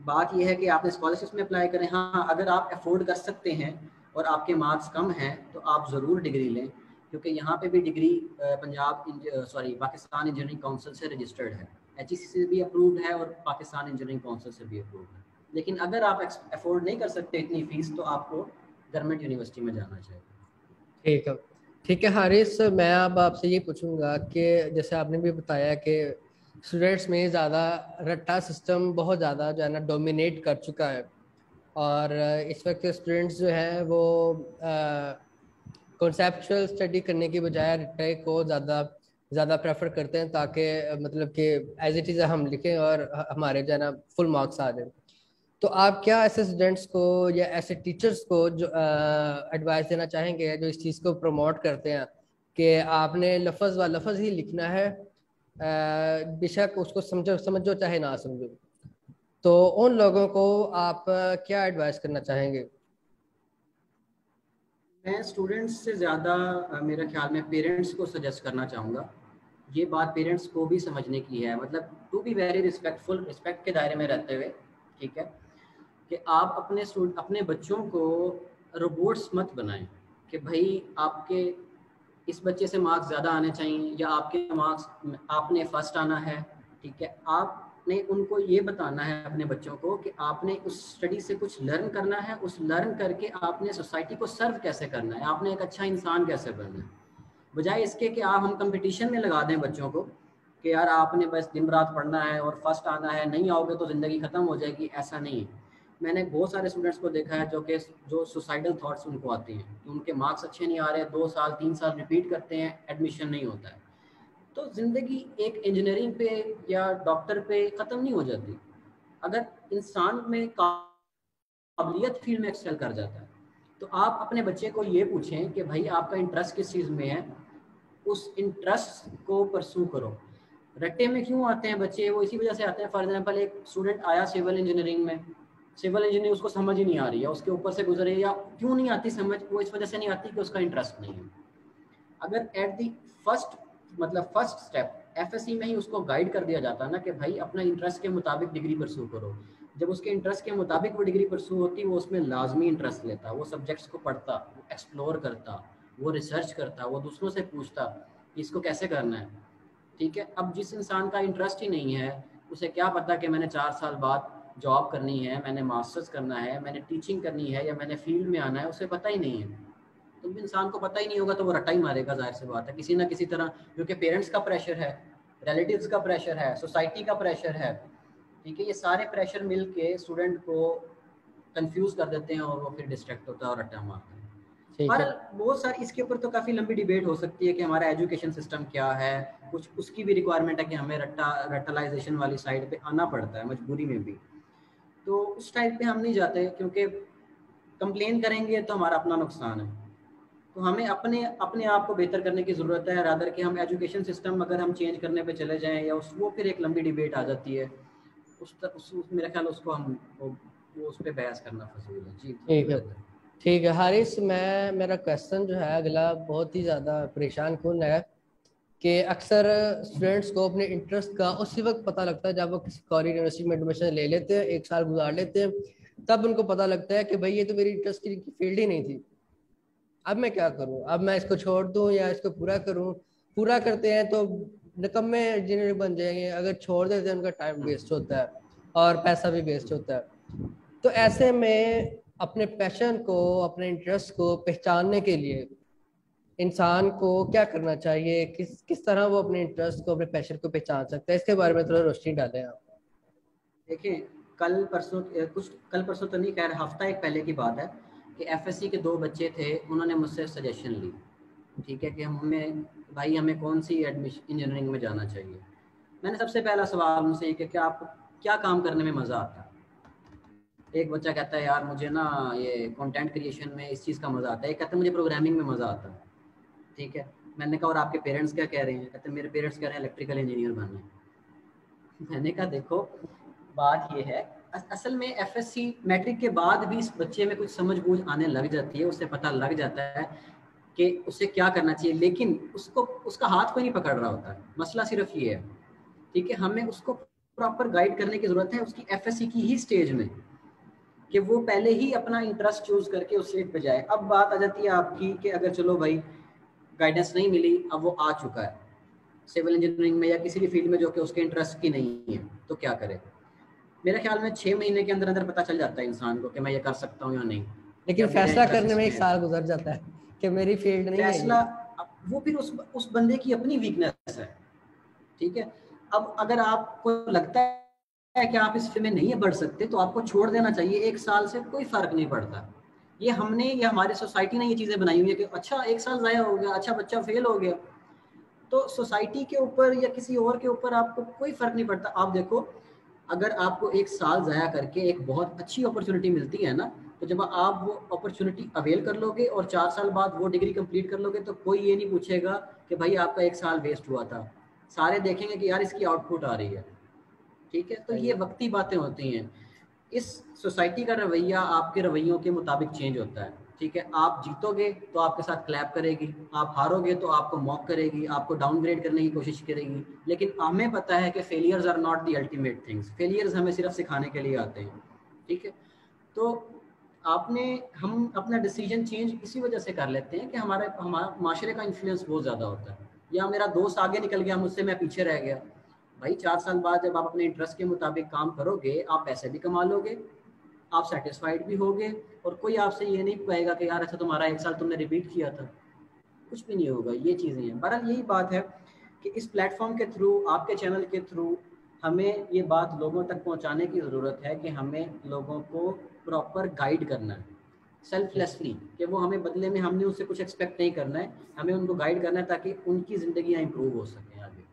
बात यह है कि आपने स्कॉलरशिप में अप्लाई करें। हाँ अगर आप अफोर्ड कर सकते हैं और आपके मार्क्स कम हैं तो आप ज़रूर डिग्री लें, क्योंकि यहाँ पे भी degree Punjab sorry Pakistan engineering council से रजिस्टर्ड है। एचईसी से भी अप्रूव्ड है और पाकिस्तान इंजीनियरिंग काउंसिल से भी अप्रूव्ड है। लेकिन अगर आप अफोर्ड नहीं कर सकते इतनी फ़ीस तो आपको गवर्नमेंट यूनिवर्सिटी में जाना चाहिए। ठीक है। ठीक है हारिस मैं अब आपसे ये पूछूँगा कि जैसे आपने भी बताया कि स्टूडेंट्स में ज़्यादा रट्टा सिस्टम बहुत ज़्यादा जो है ना डोमिनेट कर चुका है। और इस वक्त स्टूडेंट्स जो हैं वो कॉन्सेप्चुअल स्टडी करने की बजाय रट्टे को ज़्यादा ज़्यादा प्रेफर करते हैं ताकि मतलब कि एज इट इज़ हम लिखें और हमारे जो है ना फुल मार्क्स आ जाए। तो आप क्या ऐसे स्टूडेंट्स को या ऐसे टीचर्स को जो एडवाइस देना चाहेंगे जो इस चीज़ को प्रमोट करते हैं कि आपने लफज व लफज ही लिखना है बेशक उसको समझो समझो चाहे ना समझो। तो उन लोगों को आप क्या एडवाइस करना चाहेंगे? मैं स्टूडेंट्स से ज़्यादा मेरे ख्याल में पेरेंट्स को सजेस्ट करना चाहूँगा। ये बात पेरेंट्स को भी समझने की है। मतलब to be very respectful respect के दायरे में रहते हुए, ठीक है? कि आप अपने अपने बच्चों को रोबोट्स मत बनाएँ कि भाई आपके इस बच्चे से मार्क्स ज़्यादा आने चाहिए या आपके मार्क्स आपने फ़र्स्ट आना है, ठीक है? आपने उनको ये बताना है अपने बच्चों को कि आपने उस स्टडी से कुछ लर्न करना है, उस लर्न करके आपने सोसाइटी को सर्व कैसे करना है? आपने एक अच्छा इंसान कैसे बनना है? बजाय इसके कि आप हम कंपटीशन में लगा दें बच्चों को कि यार आपने बस दिन रात पढ़ना है और फ़र्स्ट आना है, नहीं आओगे तो ज़िंदगी ख़त्म हो जाएगी, ऐसा नहीं है। मैंने बहुत सारे स्टूडेंट्स को देखा है जो कि जो सुसाइडल थॉट्स उनको आते हैं। कि उनके मार्क्स अच्छे नहीं आ रहे, दो साल, तीन साल रिपीट करते हैं एडमिशन नहीं होता है। तो ज़िंदगी एक इंजीनियरिंग पे या डॉक्टर पे ख़त्म नहीं हो जाती। अगर इंसान में काबिलियत फ़ील्ड में एक्सेल कर जाता है तो आप अपने बच्चे को ये पूछें कि भाई आपका इंटरेस्ट किस चीज़ में है? उस इंटरेस्ट को परसू करो। रट्टे में क्यों आते हैं बच्चे? वो इसी वजह से आते हैं। फॉर एग्ज़ाम्पल एक स्टूडेंट आया सिविल इंजीनियरिंग में। सिविल इंजीनियरिंग उसको समझ ही नहीं आ रही है, उसके ऊपर से गुजरे या क्यों नहीं आती समझ? वो इस वजह से नहीं आती कि उसका इंटरेस्ट नहीं है। अगर एट दी फ़र्स्ट मतलब फ़र्स्ट स्टेप एफएससी में ही उसको गाइड कर दिया जाता है ना कि भाई अपना इंटरेस्ट के मुताबिक डिग्री परसू करो। जब उसके इंटरेस्ट के मुताबिक वो डिग्री परसू होती, वो उसमें लाजमी इंटरेस्ट लेता, वो सब्जेक्ट्स को पढ़ता, वो एक्सप्लोर करता, वो रिसर्च करता, वो दूसरों से पूछता कि इसको कैसे करना है। ठीक है? अब जिस इंसान का इंटरेस्ट ही नहीं है, उसे क्या पता कि मैंने चार साल बाद जॉब करनी है मैंने मास्टर्स करना है मैंने टीचिंग करनी है या मैंने फ़ील्ड में आना है उसे पता ही नहीं है। तो इंसान को पता ही नहीं होगा तो वो रट्टा ही मारेगा ज़ाहिर सी बात है। किसी ना किसी तरह क्योंकि पेरेंट्स का प्रेशर है रिलेटिव्स का प्रेशर है सोसाइटी का प्रेशर है। ठीक है ये सारे प्रेशर मिल के स्टूडेंट को कंफ्यूज कर देते हैं और वो फिर डिस्ट्रैक्ट होता है और रट्टा मारता है। पर बहुत सारी इसके ऊपर तो काफ़ी लंबी डिबेट हो सकती है कि हमारा एजुकेशन सिस्टम क्या है। कुछ उसकी भी रिक्वायरमेंट है कि हमें रट्टा रटलाइजेशन वाली साइड पे आना पड़ता है मजबूरी में भी। तो उस टाइप पे हम नहीं जाते क्योंकि कंप्लेन करेंगे तो हमारा अपना नुकसान है। तो हमें अपने अपने आप को बेहतर करने की ज़रूरत है रादर कि हम एजुकेशन सिस्टम अगर हम चेंज करने पे चले जाएँ या उस वो फिर एक लंबी डिबेट आ जाती है। उस, उस, उस मेरा ख्याल उसको हम वो, वो उस पर बहस करना फजूल है। जी ठीक है। ठीक है हारिस मैं मेरा क्वेश्चन जो है अगला बहुत ही ज़्यादा परेशान कौन है। कि अक्सर स्टूडेंट्स को अपने इंटरेस्ट का उसी वक्त पता लगता है जब वो किसी कॉलेज यूनिवर्सिटी में एडमिशन ले लेते हैं, एक साल गुजार लेते हैं, तब उनको पता लगता है कि भाई ये तो मेरी इंटरेस्ट की फ़ील्ड ही नहीं थी। अब मैं क्या करूँ? अब मैं इसको छोड़ दूँ या इसको पूरा करूँ? पूरा करते हैं तो निकम्मे इंजीनियर बन जाएँगे। अगर छोड़ देते हैं, उनका टाइम वेस्ट होता है और पैसा भी वेस्ट होता है। तो ऐसे में अपने पैशन को, अपने इंटरेस्ट को पहचानने के लिए इंसान को क्या करना चाहिए? किस किस तरह वो अपने इंटरेस्ट को, अपने पैशन को पहचान सकता है? इसके बारे में थोड़ा रोशनी डालें आप। देखिए, कल परसों कुछ, कल परसों तो नहीं कह रहे हफ़्ता एक पहले की बात है कि एफएससी के दो बच्चे थे, उन्होंने मुझसे सजेशन ली। ठीक है कि हमें, भाई हमें कौन सी एडमिशन इंजीनियरिंग में जाना चाहिए? मैंने सबसे पहला सवाल उनसे ये कि आप, क्या काम करने में मज़ा आता? है एक बच्चा कहता है, यार मुझे ना ये कंटेंट क्रिएशन में इस चीज़ का मज़ा आता है। एक कहता है, मुझे प्रोग्रामिंग में मज़ा आता है। ठीक है? मैंने कहा, और आपके पेरेंट्स क्या कह रहे हैं? कहते मेरे पेरेंट्स कह रहे हैं इलेक्ट्रिकल इंजीनियर बनना है। मैंने कहा, देखो, बात ये है असल में एफएससी मैट्रिक के बाद भी इस बच्चे में कुछ समझ बूझ आने लग जाती है उसे पता लग जाता है कि उसे क्या करना चाहिए, लेकिन उसको, उसका हाथ कोई नहीं पकड़ रहा होता। मसला सिर्फ़ ये है, ठीक है, हमें उसको प्रॉपर गाइड करने की ज़रूरत है उसकी एफएससी की ही स्टेज में, कि वो पहले ही अपना इंटरेस्ट चूज़ करके उस सीट पे जाए। अब बात आ जाती है आपकी कि अगर चलो भाई गाइडेंस नहीं मिली अब वो आ चुका है। सिविल इंजीनियरिंग में या किसी भी फ़ील्ड में जो कि उसके इंटरेस्ट की नहीं है तो क्या करे? मेरे ख्याल में छह महीने के अंदर अंदर पता चल जाता है इंसान को कि मैं ये कर सकता हूँ या नहीं। लेकिन फैसला करने में एक साल गुजर जाता है कि मेरी फ़ील्ड नहीं फैसला वो फिर उस उस बंदे की अपनी वीकनेस है। ठीक है? अब अगर आपको लगता है कि आप इस फ़ील्ड में नहीं बढ़ सकते तो आपको छोड़ देना चाहिए। एक साल से कोई फ़र्क नहीं पड़ता। ये हमने या हमारी सोसाइटी ने ये चीज़ें बनाई हुई है कि अच्छा एक साल ज़ाया हो गया अच्छा बच्चा फेल हो गया। तो सोसाइटी के ऊपर या किसी और के ऊपर आपको कोई फ़र्क नहीं पड़ता। आप देखो अगर आपको एक साल ज़ाया करके एक बहुत अच्छी अपॉर्चुनिटी मिलती है ना तो जब आप वो अपॉर्चुनिटी अवेल कर लोगे और चार साल बाद वो डिग्री कंप्लीट कर लोगे तो कोई ये नहीं पूछेगा कि भाई आपका एक साल वेस्ट हुआ था। सारे देखेंगे कि यार इसकी आउटपुट आ रही है। ठीक है? तो ये वक्ती बातें होती हैं। इस सोसाइटी का रवैया आपके रवैयों के मुताबिक चेंज होता है, ठीक है? आप जीतोगे तो आपके साथ क्लैप करेगी, आप हारोगे तो आपको मॉक करेगी, आपको डाउनग्रेड करने की कोशिश करेगी। लेकिन हमें पता है कि failures are not the ultimate things failures हमें सिर्फ़ सिखाने के लिए आते हैं, ठीक है? तो आपने, हम अपना डिसीज़न चेंज इसी वजह से कर लेते हैं कि हमारे, हमारा, माशरे का इन्फ्लुएंस बहुत ज़्यादा होता है। या मेरा दोस्त आगे निकल गया, मुझसे मैं पीछे रह गया भाई, चार साल बाद जब आप अपने इंटरेस्ट के मुताबिक काम करोगे, आप पैसे भी कमा लोगे, आप सेटिस्फाइड भी होगे और कोई आपसे ये नहीं कहेगा कि यार अच्छा तुम्हारा एक साल तुमने रिपीट किया था। कुछ भी नहीं होगा, ये चीज़ें हैं। बहरहाल, यही बात है कि इस प्लेटफॉर्म के थ्रू आपके चैनल के थ्रू हमें ये बात लोगों तक पहुँचाने की ज़रूरत है कि हमें लोगों को प्रॉपर गाइड करना है। सेल्फलेसली कि वो हमें बदले में हमने उससे कुछ एक्सपेक्ट नहीं करना है। हमें उनको गाइड करना है ताकि उनकी ज़िंदगी इम्प्रूव हो सकें आगे।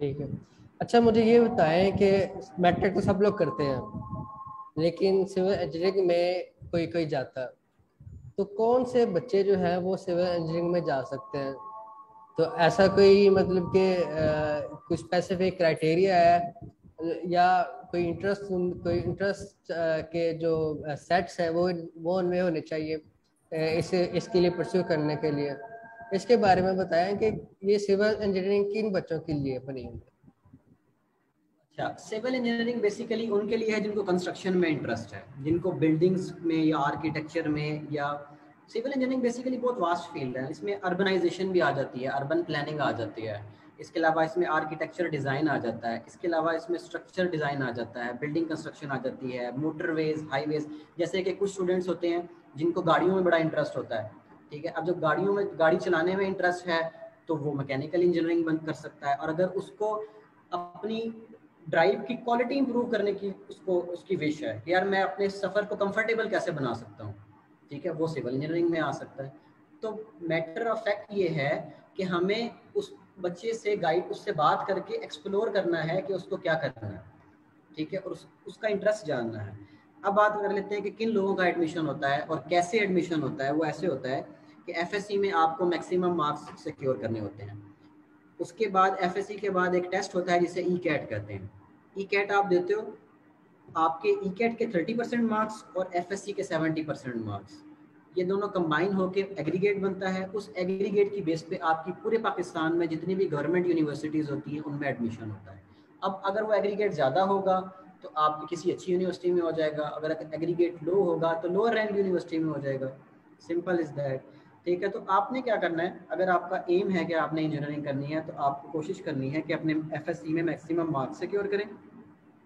ठीक है। अच्छा मुझे ये बताएँ कि मैट्रिक तो सब लोग करते हैं, लेकिन सिविल इंजीनियरिंग में कोई कोई जाता तो कौन से बच्चे जो हैं वो सिविल इंजीनियरिंग में जा सकते हैं? तो ऐसा कोई मतलब कि कुछ स्पेसिफिक क्राइटेरिया है, या कोई इंटरेस्ट कोई इंटरेस्ट के जो सेट्स है वो वो उनमें होने चाहिए इसे, इसके लिए परस्यू करने के लिए? इसके बारे में बताएँ कि ये सिविल इंजीनियरिंग किन बच्चों के लिए बनी हुई है अच्छा सिविल इंजीनियरिंग बेसिकली उनके लिए है जिनको कंस्ट्रक्शन में इंटरेस्ट है, जिनको बिल्डिंग्स में या आर्किटेक्चर में या सिविल इंजीनियरिंग बेसिकली बहुत वास्ट फ़ील्ड है। इसमें अर्बनाइजेशन भी आ जाती है अर्बन प्लानिंग आ जाती है। इसके अलावा इसमें आर्किटेक्चर डिज़ाइन आ जाता है। इसके अलावा इसमें स्ट्रक्चर डिज़ाइन आ जाता है बिल्डिंग कंस्ट्रक्शन आ जाती है मोटरवेज हाईवेज जैसे कि कुछ स्टूडेंट्स होते हैं जिनको गाड़ियों में बड़ा इंटरेस्ट होता है, ठीक है? अब जब गाड़ियों में, गाड़ी चलाने में इंटरेस्ट है तो वो मैकेनिकल इंजीनियरिंग बंद कर सकता है। और अगर उसको अपनी ड्राइव की क्वालिटी इंप्रूव करने की उसको उसकी विश है कि यार मैं अपने सफ़र को कंफर्टेबल कैसे बना सकता हूँ? ठीक है वो सिविल इंजीनियरिंग में आ सकता है। तो मैटर ऑफ़ फैक्ट ये है कि हमें उस बच्चे से गाइड उससे बात करके एक्सप्लोर करना है कि उसको क्या करना है। ठीक है और उस, उसका इंटरेस्ट जानना है। अब बात कर लेते हैं कि किन लोगों का एडमिशन होता है और कैसे एडमिशन होता है वो ऐसे होता है कि एफएससी में आपको मैक्सिमम मार्क्स सिक्योर करने होते हैं। उसके बाद एफएससी के बाद एक टेस्ट होता है जिसे ई कैट कहते हैं। ई कैट आप देते हो, आपके ई कैट के थर्टी परसेंट मार्क्स और एफएससी के सेवेंटी परसेंट मार्क्स ये दोनों कंबाइन होकर एग्रीगेट बनता है। उस एग्रीगेट की बेस पे आपकी पूरे पाकिस्तान में जितनी भी गवर्नमेंट यूनिवर्सिटीज़ होती हैं, उनमें एडमिशन होता है। अब अगर वो एग्रीगेट ज़्यादा होगा तो आप किसी अच्छी यूनिवर्सिटी में हो जाएगा। अगर एग्रीगेट लो होगा तो लोअर रैंक यूनिवर्सिटी में हो जाएगा। सिंपल इज़ दैट ठीक है तो आपने क्या करना है? अगर आपका एम है कि आपने इंजीनियरिंग करनी है तो आपको कोशिश करनी है कि अपने एफएससी में मैक्सिमम मार्क्स सिक्योर करें।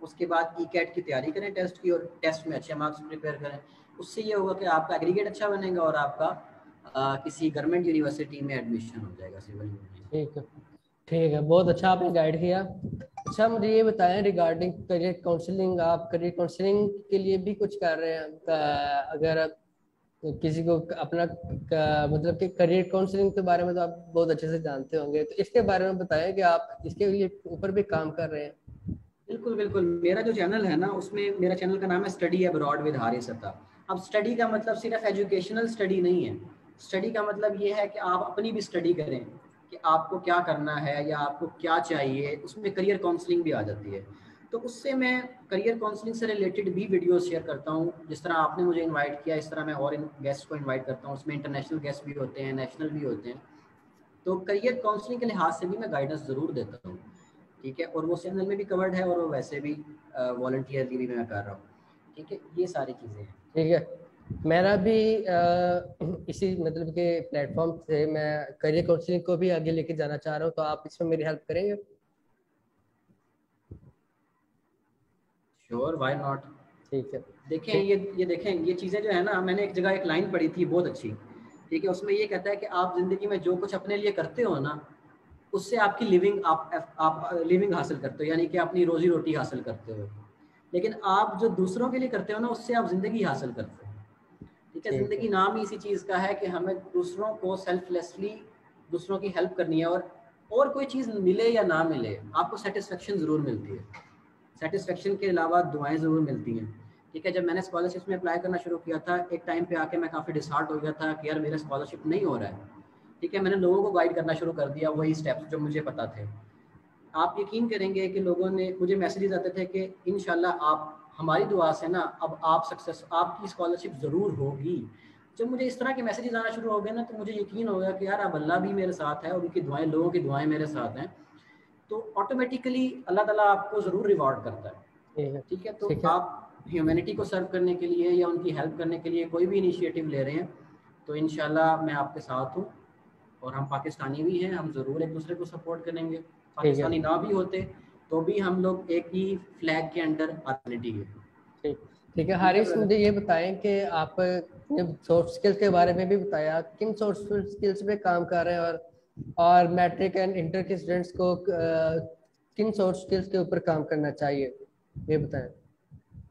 उसके बाद ई कैट की तैयारी करें टेस्ट की और टेस्ट में अच्छे मार्क्स प्रिपेयर करें। उससे ये होगा कि आपका एग्रीगेट अच्छा बनेगा और आपका आ, किसी गवर्नमेंट यूनिवर्सिटी में एडमिशन हो जाएगा सिविल ठीक है। ठीक है बहुत अच्छा आपने गाइड किया। अच्छा मुझे ये बताएँ रिगार्डिंग करियर काउंसलिंग आप करियर काउंसलिंग के लिए भी कुछ कर रहे हैं? अगर किसी को अपना मतलब कि करियर काउंसलिंग के बारे में तो आप बहुत अच्छे से जानते होंगे। तो इसके बारे में बताएँ कि आप इसके लिए ऊपर भी काम कर रहे हैं। बिल्कुल बिल्कुल। मेरा जो चैनल है ना, उसमें मेरा चैनल का नाम है स्टडी अब्रॉड विद हारिस सत्ता अब स्टडी का मतलब सिर्फ़ एजुकेशनल स्टडी नहीं है। स्टडी का मतलब ये है कि आप अपनी भी स्टडी करें कि आपको क्या करना है या आपको क्या चाहिए। उसमें करियर काउंसलिंग भी आ जाती है। तो उससे मैं करियर काउंसलिंग से रिलेटेड भी वीडियो शेयर करता हूँ। जिस तरह आपने मुझे इनवाइट किया इस तरह मैं और गेस्ट को इनवाइट करता हूँ। उसमें इंटरनेशनल गेस्ट भी होते हैं नेशनल भी होते हैं। तो करियर काउंसलिंग के लिहाज से भी मैं गाइडेंस ज़रूर देता हूँ। ठीक है? और वो चैनल में भी कवर्ड है और वो वैसे भी वॉल्टियरली भी मैं कर रहा हूँ। ठीक है? ये सारी चीज़ें हैं। ठीक है। मेरा भी आ, इसी मतलब के प्लेटफॉर्म से मैं करियर काउंसलिंग को भी आगे लेके जाना चाह रहा हूँ। तो आप इसमें मेरी हेल्प करेंगे? श्योर व्हाई नॉट ठीक है। देखें ये ये देखें ये चीज़ें जो है ना मैंने एक जगह एक लाइन पढ़ी थी बहुत अच्छी। ठीक है उसमें ये कहता है कि आप ज़िंदगी में जो कुछ अपने लिए करते हो ना उससे आपकी लिविंग आप आप लिविंग हासिल करते हो यानी कि अपनी रोजी रोटी हासिल करते हो। लेकिन आप जो दूसरों के लिए करते हो ना उससे आप ज़िंदगी हासिल करते हो। ठीक है ज़िंदगी नाम ही इसी चीज़ का है कि हमें दूसरों को सेल्फलेसली दूसरों की हेल्प करनी है और और कोई चीज़ मिले या ना मिले आपको सेटिस्फेक्शन ज़रूर मिलती है। सेटिस्फेक्शन के अलावा दुआएँ ज़रूर मिलती हैं। ठीक है, जब मैंने स्कॉलरशिप में अप्लाई करना शुरू किया था, एक टाइम पे आके मैं काफ़ी डिसहार्ट हो गया था कि यार मेरा स्कॉलरशिप नहीं हो रहा है। ठीक है, मैंने लोगों को गाइड करना शुरू कर दिया वही स्टेप्स जो मुझे पता थे। आप यकीन करेंगे कि लोगों ने, मुझे मैसेजेस आते थे कि इन आप, हमारी दुआ से ना, अब आप सक्सेस आपकी स्कॉलरशिप ज़रूर होगी। जब मुझे इस तरह के मैसेजेस आना शुरू हो गए ना तो मुझे यकीन हो गया कि यार अब अल्लाह भी मेरे साथ है और उनकी दुआएँ, लोगों की दुआएँ मेरे साथ हैं। तो ऑटोमेटिकली अल्लाह ताला आपको ज़रूर रिवॉर्ड करता है। ठीक है? तो आप ह्यूमैनिटी को सर्व करने के लिए या उनकी हेल्प करने के लिए कोई भी इनिशिएटिव ले रहे हैं तो इन मैं आपके साथ हूँ और हम पाकिस्तानी भी हैं हम ज़रूर एक दूसरे को सपोर्ट करेंगे। पाकिस्तानी ना भी होते तो भी हम लोग एक ही फ्लैग के अंडर आइडेंटिटी है ठीक। है हारिस मुझे ये बताएँ कि आप सॉफ्ट स्किल्स के बारे में भी बताया किन सॉफ्ट स्किल्स पे काम कर रहे हैं और और मैट्रिक एंड इंटर के स्टूडेंट्स को किन सॉफ्ट स्किल्स के ऊपर काम करना चाहिए? ये बताएँ।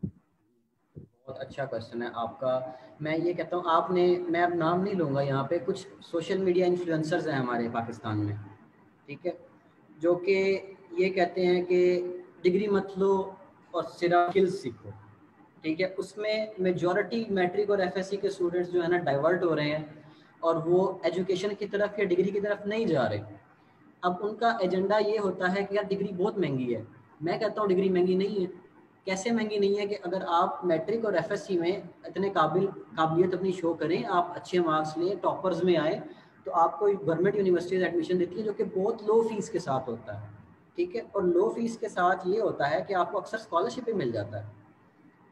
बहुत अच्छा क्वेश्चन है आपका। मैं ये कहता हूँ, आपने, मैं अब नाम नहीं लूँगा यहाँ पे, कुछ सोशल मीडिया इन्फ्लुएंसर्स हैं हमारे पाकिस्तान में, ठीक है? जो कि ये कहते हैं कि डिग्री मत लो और सिरा स्किल्स सीखो, ठीक है? उसमें मेजॉरिटी मैट्रिक और एफएससी के स्टूडेंट्स जो है ना डाइवर्ट हो रहे हैं। और वो एजुकेशन की तरफ़ या डिग्री की तरफ़ नहीं जा रहे। अब उनका एजेंडा ये होता है कि यार डिग्री बहुत महँगी है। मैं कहता हूँ डिग्री महँगी नहीं है। कैसे महँगी नहीं है कि अगर आप मैट्रिक और एफएससी में इतने काबिल, काबिलियत अपनी शो करें, आप अच्छे मार्क्स लें टॉपर्स में आए तो आपको गवर्नमेंट यूनिवर्सिटीज एडमिशन देती है जो कि बहुत लो फ़ीस के साथ होता है। ठीक है? और लो फ़ीस के साथ ये होता है कि आपको अक्सर स्कॉलरशिप भी मिल जाता है।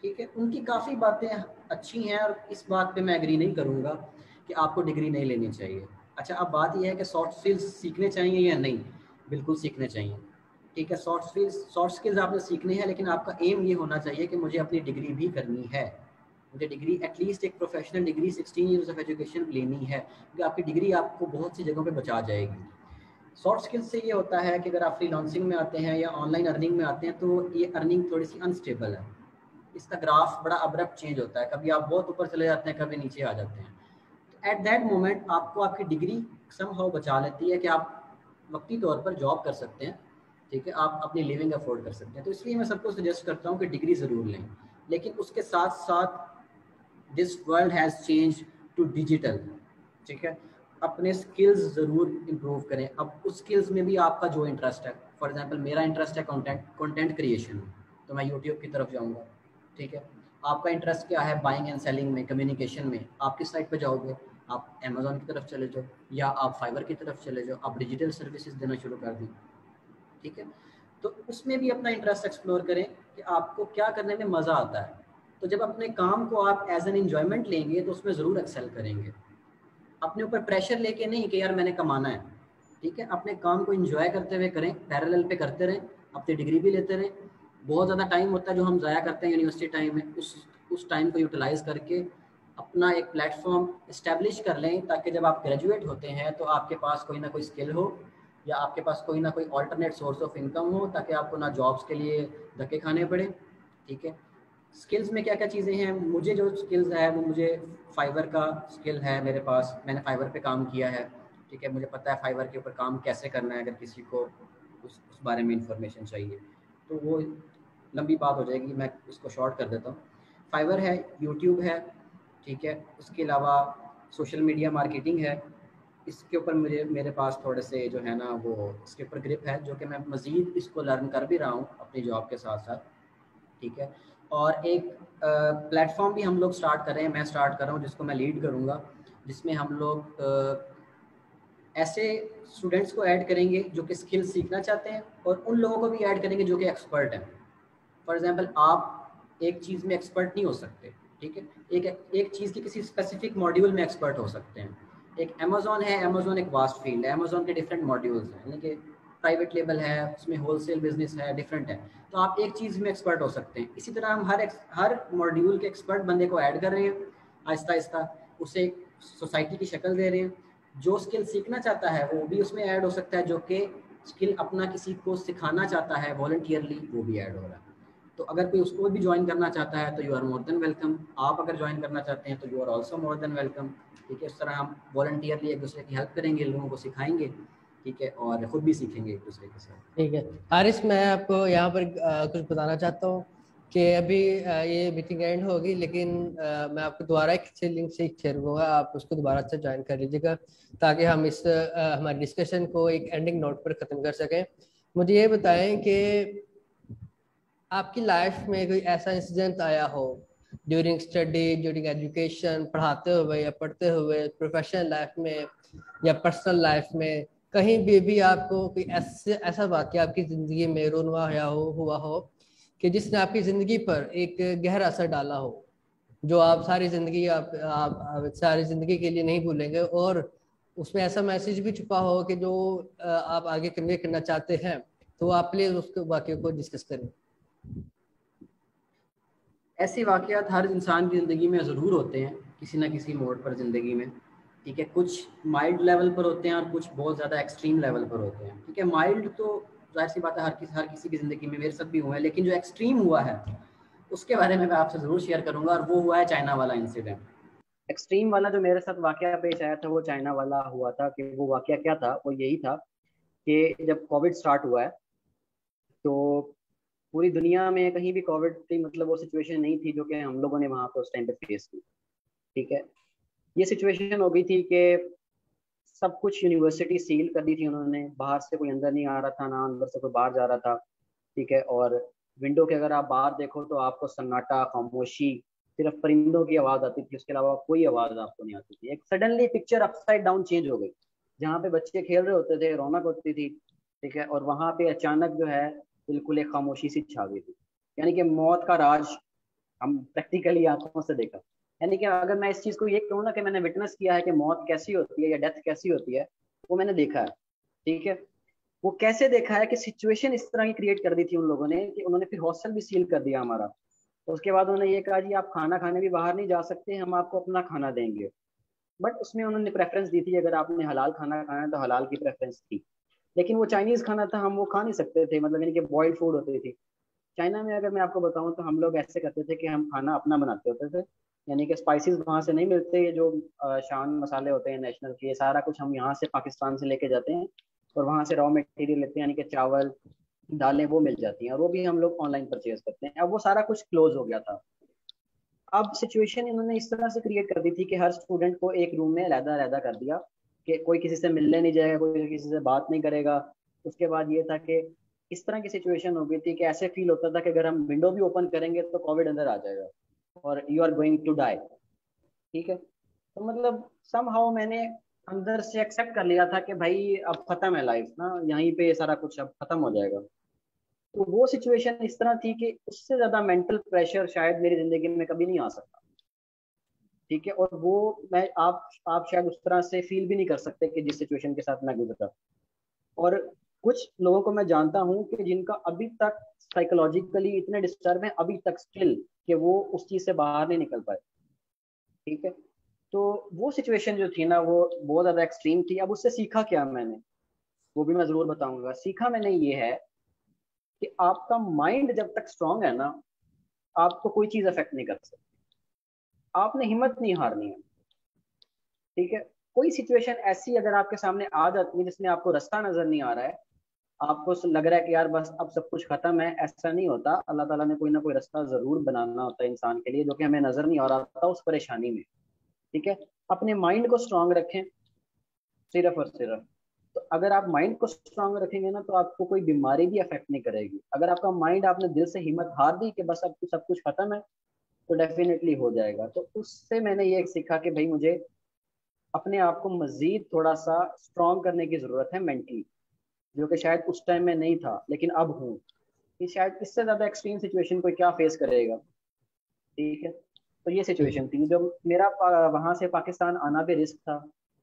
ठीक है? उनकी काफ़ी बातें अच्छी हैं और इस बात पे मैं एग्री नहीं करूँगा। कि आपको डिग्री नहीं लेनी चाहिए। अच्छा अब बात यह है कि सॉफ्ट स्किल्स सीखने चाहिए या नहीं? बिल्कुल सीखने चाहिए। ठीक है सॉफ्ट स्किल्स सॉफ्ट स्किल्स आपने सीखने हैं, लेकिन आपका एम ये होना चाहिए कि मुझे अपनी डिग्री भी करनी है। मुझे डिग्री एटलीस्ट एक professional degree sixteen years of education लेनी है क्योंकि आपकी डिग्री आपको बहुत सी जगहों पे बचा जाएगी। सॉफ्ट स्किल्स से ये होता है कि अगर आप फ्री में आते हैं या ऑनलाइन अर्निंग में आते हैं तो ये अर्निंग थोड़ी सी अनस्टेबल है। इसका ग्राफ बड़ा अब्रप्ट चेंज होता है। कभी आप बहुत ऊपर चले जाते हैं, कभी नीचे आ जाते हैं। एट दैट मोमेंट आपको आपकी डिग्री सम हाउ बचा लेती है कि आप वक्ती तौर पर जॉब कर सकते हैं, ठीक है? आप अपनी लिविंग अफोर्ड कर सकते हैं। तो इसलिए मैं सबको सजेस्ट करता हूँ कि डिग्री ज़रूर लें। लेकिन उसके साथ साथ this world has change to digital ठीक है? अपने स्किल्स ज़रूर इम्प्रूव करें। अब उस स्किल्स में भी आपका जो इंटरेस्ट है फॉर एग्जांपल मेरा इंटरेस्ट है कंटेंट क्रिएशन तो मैं यूट्यूब की तरफ़ जाऊँगा, ठीक है? आपका इंटरेस्ट क्या है बाइंग एंड सेलिंग में कम्युनिकेशन में? आप किस साइड पर जाओगे? आप अमेजोन की तरफ़ चले जाओ या आप फाइबर की तरफ़ चले जाओ, आप डिजिटल सर्विसेज़ देना शुरू कर दें ठीक है? तो उसमें भी अपना इंटरेस्ट एक्सप्लोर करें कि आपको क्या करने में मज़ा आता है। तो जब अपने काम को आप एज एन इंजॉयमेंट लेंगे तो उसमें ज़रूर एक्सेल करेंगे। अपने ऊपर प्रेशर लेके नहीं कि यार मैंने कमाना है, ठीक है? अपने काम को इंजॉय करते हुए करें पैरेलल पे करते रहें, अपनी डिग्री भी लेते रहें। बहुत ज़्यादा टाइम होता है जो हम ज़ाया करते हैं यूनिवर्सिटी टाइम में, उस उस टाइम को यूटिलाइज करके अपना एक प्लेटफॉर्म इस्टेब्लिश कर लें ताकि जब आप ग्रेजुएट होते हैं तो आपके पास कोई ना कोई स्किल हो या आपके पास कोई ना कोई ऑल्टरनेट सोर्स ऑफ़ इनकम हो ताकि आपको ना जॉब्स के लिए धक्के खाने पड़े, ठीक है? स्किल्स में क्या क्या चीज़ें हैं? मुझे जो स्किल्स है, वो मुझे फाइबर का स्किल है मेरे पास। मैंने फाइबर पे काम किया है, ठीक है? मुझे पता है फाइबर के ऊपर काम कैसे करना है, अगर किसी को उस उस बारे में इंफॉर्मेशन चाहिए। तो वो लंबी बात हो जाएगी, मैं इसको शॉर्ट कर देता हूँ। फाइबर है यूट्यूब है ठीक है। उसके अलावा सोशल मीडिया मार्केटिंग है। इसके ऊपर मेरे मेरे पास थोड़े से जो है ना वो इसके ऊपर ग्रिप है, जो कि मैं मज़ीद इसको लर्न कर भी रहा हूँ अपनी जॉब के साथ साथ, ठीक है। और एक प्लेटफॉर्म भी हम लोग स्टार्ट कर रहे हैं, मैं स्टार्ट कर रहा हूँ, जिसको मैं लीड करूँगा, जिसमें हम लोग ऐसे स्टूडेंट्स को ऐड करेंगे जो कि स्किल सीखना चाहते हैं और उन लोगों को भी ऐड करेंगे जो कि एक्सपर्ट हैं। फॉर एग्जांपल आप एक चीज़ में एक्सपर्ट नहीं हो सकते। ठीक है? एक एक चीज़ की किसी स्पेसिफिक मॉड्यूल में एक्सपर्ट हो सकते हैं। एक अमेजोन है अमेजोन एक वास्ट फ़ील्ड है। अमेजोन के डिफरेंट मॉड्यूल्स हैं। यानी कि प्राइवेट लेबल है, उसमें होलसेल बिज़नेस है डिफरेंट है। तो आप एक चीज़ में एक्सपर्ट हो सकते हैं। इसी तरह हम हर हर मॉड्यूल के एक्सपर्ट बंदे को ऐड कर रहे हैं, आहिस्ता आहिस्ता। उसे एक सोसाइटी की शक्ल दे रहे हैं। जो स्किल सीखना चाहता है, वो भी उसमें ऐड हो सकता है। जो कि स्किल अपना किसी को सिखाना चाहता है वॉल्टियरली वो भी ऐड हो रहा है। तो अगर कोई उसको भी ज्वाइन करना चाहता है तो you are more than welcome आप अगर ज्वाइन करना चाहते हैं तो you are also more than welcome ठीक है? इस तरह हम वॉल्टियरली एक दूसरे की हेल्प करेंगे, लोगों को सिखाएँगे, ठीक है? और खुद भी सीखेंगे एक दूसरे के साथ। ठीक है। हारिस मैं आपको यहाँ पर कुछ बताना चाहता हूँ कि अभी ये मीटिंग एंड होगी, लेकिन मैं आपको दोबारा एक अच्छे लिंक से शेयर करूँगा। आप उसको दोबारा से ज्वाइन कर लीजिएगा, ताकि हम इस हमारी डिस्कशन को एक एंडिंग नोट पर ख़त्म कर सकें। मुझे ये बताएँ कि आपकी लाइफ में कोई ऐसा इंसिडेंट आया हो? ड्यूरिंग स्टडी ड्यूरिंग एजुकेशन पढ़ाते हुए या पढ़ते हुए प्रोफेशनल लाइफ में या पर्सनल लाइफ में कहीं भी भी आपको कोई ऐसे ऐसा वाक्य आपकी ज़िंदगी में रोनवा हुआ हो हुआ हो कि जिसने आपकी ज़िंदगी पर एक गहरा असर डाला हो जो आप सारी ज़िंदगी आप, आप, आप सारी ज़िंदगी के लिए नहीं भूलेंगे और उसमें ऐसा मैसेज भी छुपा हो कि जो आप आगे कन्वे करना चाहते हैं तो आप प्लीज़ उसके वाक्य को डिस्कस करें। ऐसे वाक़ात हर इंसान की ज़िंदगी में ज़रूर होते हैं, किसी ना किसी मोड पर ज़िंदगी में, ठीक है? कुछ माइल्ड लेवल पर होते हैं और कुछ बहुत ज़्यादा एक्सट्रीम लेवल पर होते हैं, ठीक है? माइल्ड तो ज़ाहिर सी बात है हर किसी हर किसी की ज़िंदगी में मेरे साथ भी हुए हैं, लेकिन जो एक्सट्रीम हुआ है, उसके बारे में मैं आपसे ज़रूर शेयर करूँगा और वो हुआ है चाइना वाला इंसिडेंट एक्सट्रीम वाला जो मेरे साथ वाक़ पेश आया था, वो चाइना वाला हुआ था कि वो वाक़ क्या था? वो यही था कि जब कोविड स्टार्ट हुआ है तो पूरी दुनिया में कहीं भी कोविड की मतलब वो सिचुएशन नहीं थी जो कि हम लोगों ने वहाँ पर उस टाइम पे फेस की। ठीक है? ये सिचुएशन हो गई थी कि सब कुछ यूनिवर्सिटी सील कर दी थी उन्होंने। बाहर से कोई अंदर नहीं आ रहा था, ना अंदर से कोई बाहर जा रहा था। ठीक है? और विंडो के अगर आप बाहर देखो तो आपको सन्नाटा, खामोशी, सिर्फ़ परिंदों की आवाज़ आती थी। उसके अलावा कोई आवाज़ आपको नहीं आती थी। एक suddenly picture upside down change हो गई। जहाँ पे बच्चे खेल रहे होते थे, रौनक होती थी। ठीक है? और वहाँ पे अचानक जो है बिल्कुल एक खामोशी सी छा गई थी। यानी कि मौत का राज हम प्रैक्टिकली आँखों से देखा। यानी कि अगर मैं इस चीज़ को ये कहूँ ना कि मैंने विटनेस किया है कि मौत कैसी होती है या डेथ कैसी होती है, वो मैंने देखा है, ठीक है? वो कैसे देखा है कि सिचुएशन इस तरह की क्रिएट कर दी थी उन लोगों ने कि उन्होंने फिर हॉस्टल भी सील कर दिया हमारा। तो उसके बाद उन्होंने ये कहा, जी, आप खाना खाने भी बाहर नहीं जा सकते, हम आपको अपना खाना देंगे। बट उसमें उन्होंने प्रेफरेंस दी थी, अगर आपने हलाल खाना खाना है तो हलाल की प्रेफरेंस थी। लेकिन वो चाइनीज़ खाना था, हम वो खा नहीं सकते थे मतलब यानी कि बॉइल्ड फ़ूड होती थी। चाइना में अगर मैं आपको बताऊँ तो हम लोग ऐसे करते थे कि हम खाना अपना बनाते होते थे। यानी कि स्पाइसेस वहाँ से नहीं मिलते, ये जो शान मसाले होते हैं नेशनल के, ये सारा कुछ हम यहाँ से पाकिस्तान से लेके जाते हैं और वहाँ से रॉ मटेरियल लेते हैं, यानी कि चावल, दालें, वो मिल जाती हैं और वो भी हम लोग ऑनलाइन परचेज करते हैं। अब वो सारा कुछ क्लोज हो गया था। अब सिचुएशन इन्होंने इस तरह से क्रिएट कर दी थी कि हर स्टूडेंट को एक रूम में अलहदा अलहदा कर दिया। कि कोई किसी से मिलने नहीं जाएगा, कोई किसी से बात नहीं करेगा। उसके बाद ये था कि इस तरह की सिचुएशन हो गई थी कि ऐसे फील होता था कि अगर हम विंडो भी ओपन करेंगे तो कोविड अंदर आ जाएगा और you are going to die ठीक है? तो मतलब सम हाउ मैंने अंदर से एक्सेप्ट कर लिया था कि भाई अब खत्म है लाइफ ना, यहीं पे सारा कुछ अब खत्म हो जाएगा। तो वो सिचुएशन इस तरह थी कि उससे ज़्यादा मेंटल प्रेशर शायद मेरी ज़िंदगी में कभी नहीं आ सकता। ठीक है? और वो मैं, आप आप शायद उस तरह से फील भी नहीं कर सकते कि जिस सिचुएशन के साथ मैं गुजरा। और कुछ लोगों को मैं जानता हूँ कि जिनका अभी तक साइकोलॉजिकली इतने डिस्टर्ब है, अभी तक स्टिल कि वो उस चीज़ से बाहर नहीं निकल पाए। ठीक है? तो वो सिचुएशन जो थी ना, वो बहुत ज़्यादा एक्सट्रीम थी। अब उससे सीखा क्या मैंने? वो भी मैं ज़रूर बताऊँगा। सीखा मैंने ये है कि आपका माइंड जब तक स्ट्रांग है ना, आपको कोई चीज़ अफेक्ट नहीं कर सकती। आपने हिम्मत नहीं हारनी है। ठीक है? कोई सिचुएशन ऐसी अगर आपके सामने आ जाती है जिसमें आपको रास्ता नज़र नहीं आ रहा है, आपको लग रहा है कि यार बस अब सब कुछ खत्म है, ऐसा नहीं होता। अल्लाह ताला ने कोई ना कोई रास्ता ज़रूर बनाना होता है इंसान के लिए जो कि हमें नज़र नहीं आ रहा था उस परेशानी में। ठीक है? अपने माइंड को स्ट्रांग रखें, सिर्फ़ और सिर्फ़। तो अगर आप माइंड को स्ट्रांग रखेंगे ना तो आपको कोई बीमारी भी अफेक्ट नहीं करेगी। अगर आपका माइंड आपने दिल से हिम्मत हार दी कि बस अब सब कुछ खत्म है तो डेफिनेटली हो जाएगा। तो उससे मैंने ये सीखा कि भाई मुझे अपने आप को मजीद थोड़ा सा स्ट्रॉन्ग करने की ज़रूरत है मेंटली जो कि शायद उस टाइम में नहीं था, लेकिन अब हूँ। कि शायद इससे ज़्यादा एक्सट्रीम सिचुएशन कोई क्या फेस करेगा? ठीक है? तो ये सिचुएशन थी। जब मेरा वहाँ से पाकिस्तान आना भी रिस्क था,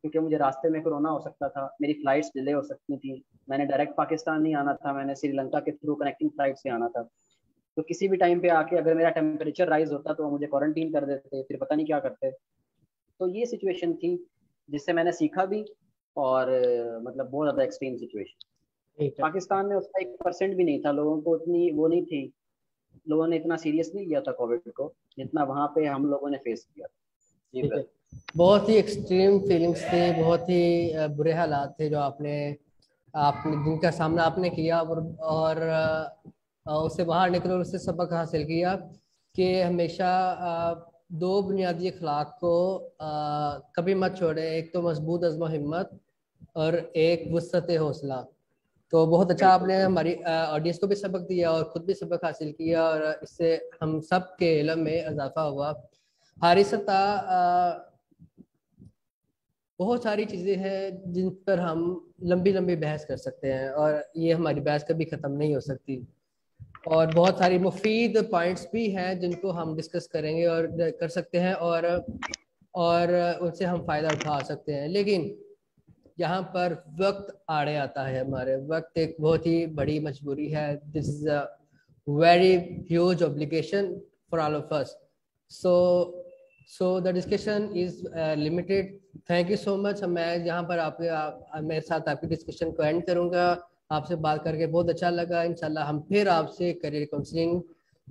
क्योंकि मुझे रास्ते में कोरोना हो सकता था, मेरी फ्लाइट्स डिले हो सकती थी। मैंने डायरेक्ट पाकिस्तान नहीं आना था, मैंने श्रीलंका के थ्रू कनेक्टिंग फ़्लाइट से आना था। तो किसी भी टाइम पे आके अगर मेरा टेम्परेचर राइज होता तो मुझे क्वारंटीन कर देते फिर पता नहीं क्या करते। तो ये सिचुएशन थी जिससे मैंने सीखा भी और मतलब बहुत ज़्यादा एक्सट्रीम सिचुएशन पाकिस्तान में उसका एक परसेंट भी नहीं था लोगों को उतनी वो नहीं थी। लोगों ने इतना सीरियस नहीं लिया था कोविड को जितना वहाँ पे हम लोगों ने फेस किया। था बहुत ही एक्सट्रीम फीलिंग्स थे बहुत ही बुरे हालात थे जो आपने आपने जिनका सामना आपने किया और, और उससे बाहर निकल उससे सबक हासिल किया कि हमेशा दो बुनियादी अखलाक को कभी मत छोड़े। एक तो मज़बूत अजम हिम्मत और एक वसत हौसला। तो बहुत अच्छा आपने हमारी ऑडियंस को भी सबक दिया और ख़ुद भी सबक हासिल किया और इससे हम सब के इलम में इजाफा हुआ। हारिसता बहुत सारी चीज़ें हैं जिन पर हम लंबी लंबी बहस कर सकते हैं और ये हमारी बहस कभी ख़त्म नहीं हो सकती। और बहुत सारी मुफीद पॉइंट्स भी हैं जिनको हम डिस्कस करेंगे और कर सकते हैं और और उनसे हम फ़ायदा उठा सकते हैं। लेकिन यहाँ पर वक्त आड़े आता है हमारे। वक्त एक बहुत ही बड़ी मजबूरी है। This is a very huge obligation for all of us so so the discussion is limited thank you so much मैं यहाँ पर आपके आप, मेरे साथ आपकी डिस्कशन को एंड करूँगा। आपसे बात करके बहुत अच्छा लगा। इंशाल्लाह हम फिर आपसे करियर काउंसलिंग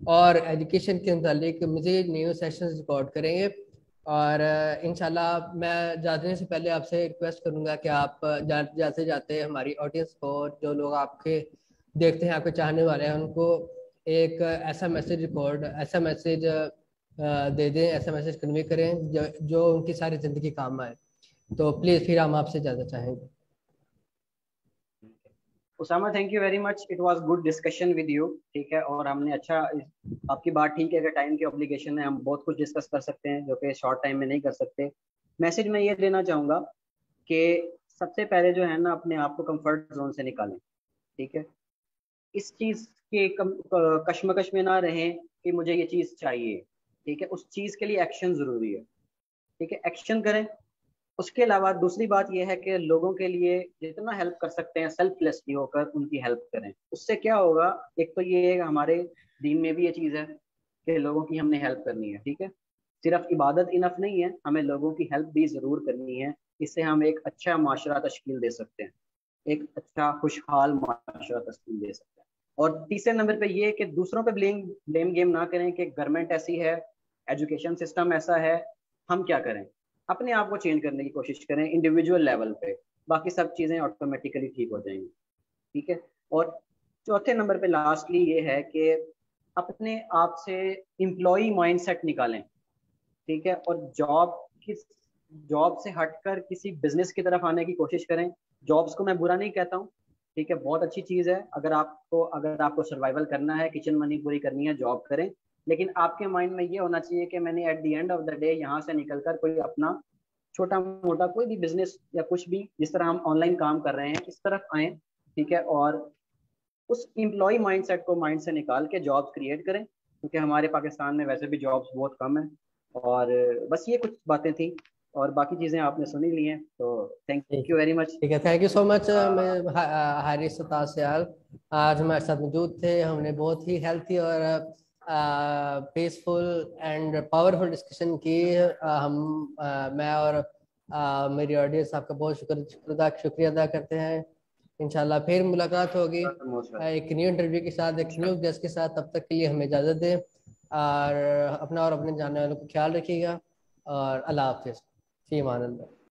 और एजुकेशन के मतलब मुझे न्यू सेशन रिकॉर्ड करेंगे। और इंशाल्लाह मैं जाने से पहले आपसे रिक्वेस्ट करूँगा कि आप जा, जाते जाते हमारी ऑडियंस को जो लोग आपके देखते हैं आपके चाहने वाले हैं उनको एक ऐसा मैसेज रिकॉर्ड ऐसा मैसेज दे दें ऐसा मैसेज कन्वे करें जो जो उनकी सारी ज़िंदगी काम आए। तो प्लीज़ फिर हम आपसे ज़्यादा चाहेंगे। Usama thank you very much it was good discussion with you ठीक है? और हमने अच्छा आपकी बात ठीक है कि टाइम की ऑब्लिगेशन है, हम बहुत कुछ डिस्कस कर सकते हैं, जो कि शॉर्ट टाइम में नहीं कर सकते। मैसेज मैं ये देना चाहूँगा कि सबसे पहले जो है ना, अपने आप को कंफर्ट जोन से निकालें, ठीक है? इस चीज़ के कश्मकश में ना रहें कि मुझे ये चीज़ चाहिए, ठीक है? उस चीज़ के लिए एक्शन ज़रूरी है, ठीक है? एक्शन करें उसके अलावा दूसरी बात यह है कि लोगों के लिए जितना हेल्प कर सकते हैं सेल्फलेसली होकर उनकी हेल्प करें। उससे क्या होगा, एक तो ये हमारे दीन में भी ये चीज़ है कि लोगों की हमने हेल्प करनी है, ठीक है? सिर्फ़ इबादत इनफ नहीं है, हमें लोगों की हेल्प भी ज़रूर करनी है। इससे हम एक अच्छा माशरा तश्कील दे सकते हैं, एक अच्छा खुशहाल माशरा तश्कील दे सकते हैं। और तीसरे नंबर पे ये कि दूसरों पे ब्लेम ब्लेम गेम ना करें कि गवर्नमेंट ऐसी है एजुकेशन सिस्टम ऐसा है, हम क्या करें? अपने आप को चेंज करने की कोशिश करें इंडिविजुअल लेवल पे। बाकी सब चीज़ें ऑटोमेटिकली ठीक हो जाएँगी। ठीक है? और चौथे नंबर पे लास्टली ये है कि अपने आप से इम्प्लॉई माइंडसेट निकालें। ठीक है? और जॉब किस जॉब से हटकर किसी बिज़नेस की तरफ़ आने की कोशिश करें। जॉब्स को मैं बुरा नहीं कहता हूँ। ठीक है? बहुत अच्छी चीज़ है। अगर आपको अगर आपको सर्वाइवल करना है किचन मनी पूरी करनी है जॉब करें। लेकिन आपके माइंड में ये होना चाहिए कि मैंने at the end of the day यहाँ से निकलकर कोई अपना छोटा मोटा कोई भी बिज़नेस या कुछ भी जिस तरह हम ऑनलाइन काम कर रहे हैं इस तरफ़ आए ठीक है? और उस एम्प्लॉय माइंडसेट को माइंड से निकाल के जॉब्स क्रिएट करें क्योंकि हमारे पाकिस्तान में वैसे भी जॉब्स बहुत कम है। और बस ये कुछ बातें थी और बाकी चीज़ें आपने सुनी ली हैं तो थैंक यू वेरी मच ठीक है थैंक यू सो मच मैं हारिस तासियाल आज हमारे साथ मौजूद थे हमने बहुत ही हेल्थी और पीसफुल एंड पावरफुल डिस्कशन की हम मैं और मेरी ऑडियंस आपका बहुत शुक्र शुक्रिया अदा करते हैं। इंशाल्लाह फिर मुलाकात होगी। एक न्यू इंटरव्यू के साथ, एक न्यू गेस्ट के साथ, तब तक के लिए हमें इजाज़त दें। और अपना और अपने जानने वालों को ख्याल रखिएगा। और अल्लाह हाफिज़। फ़ी मान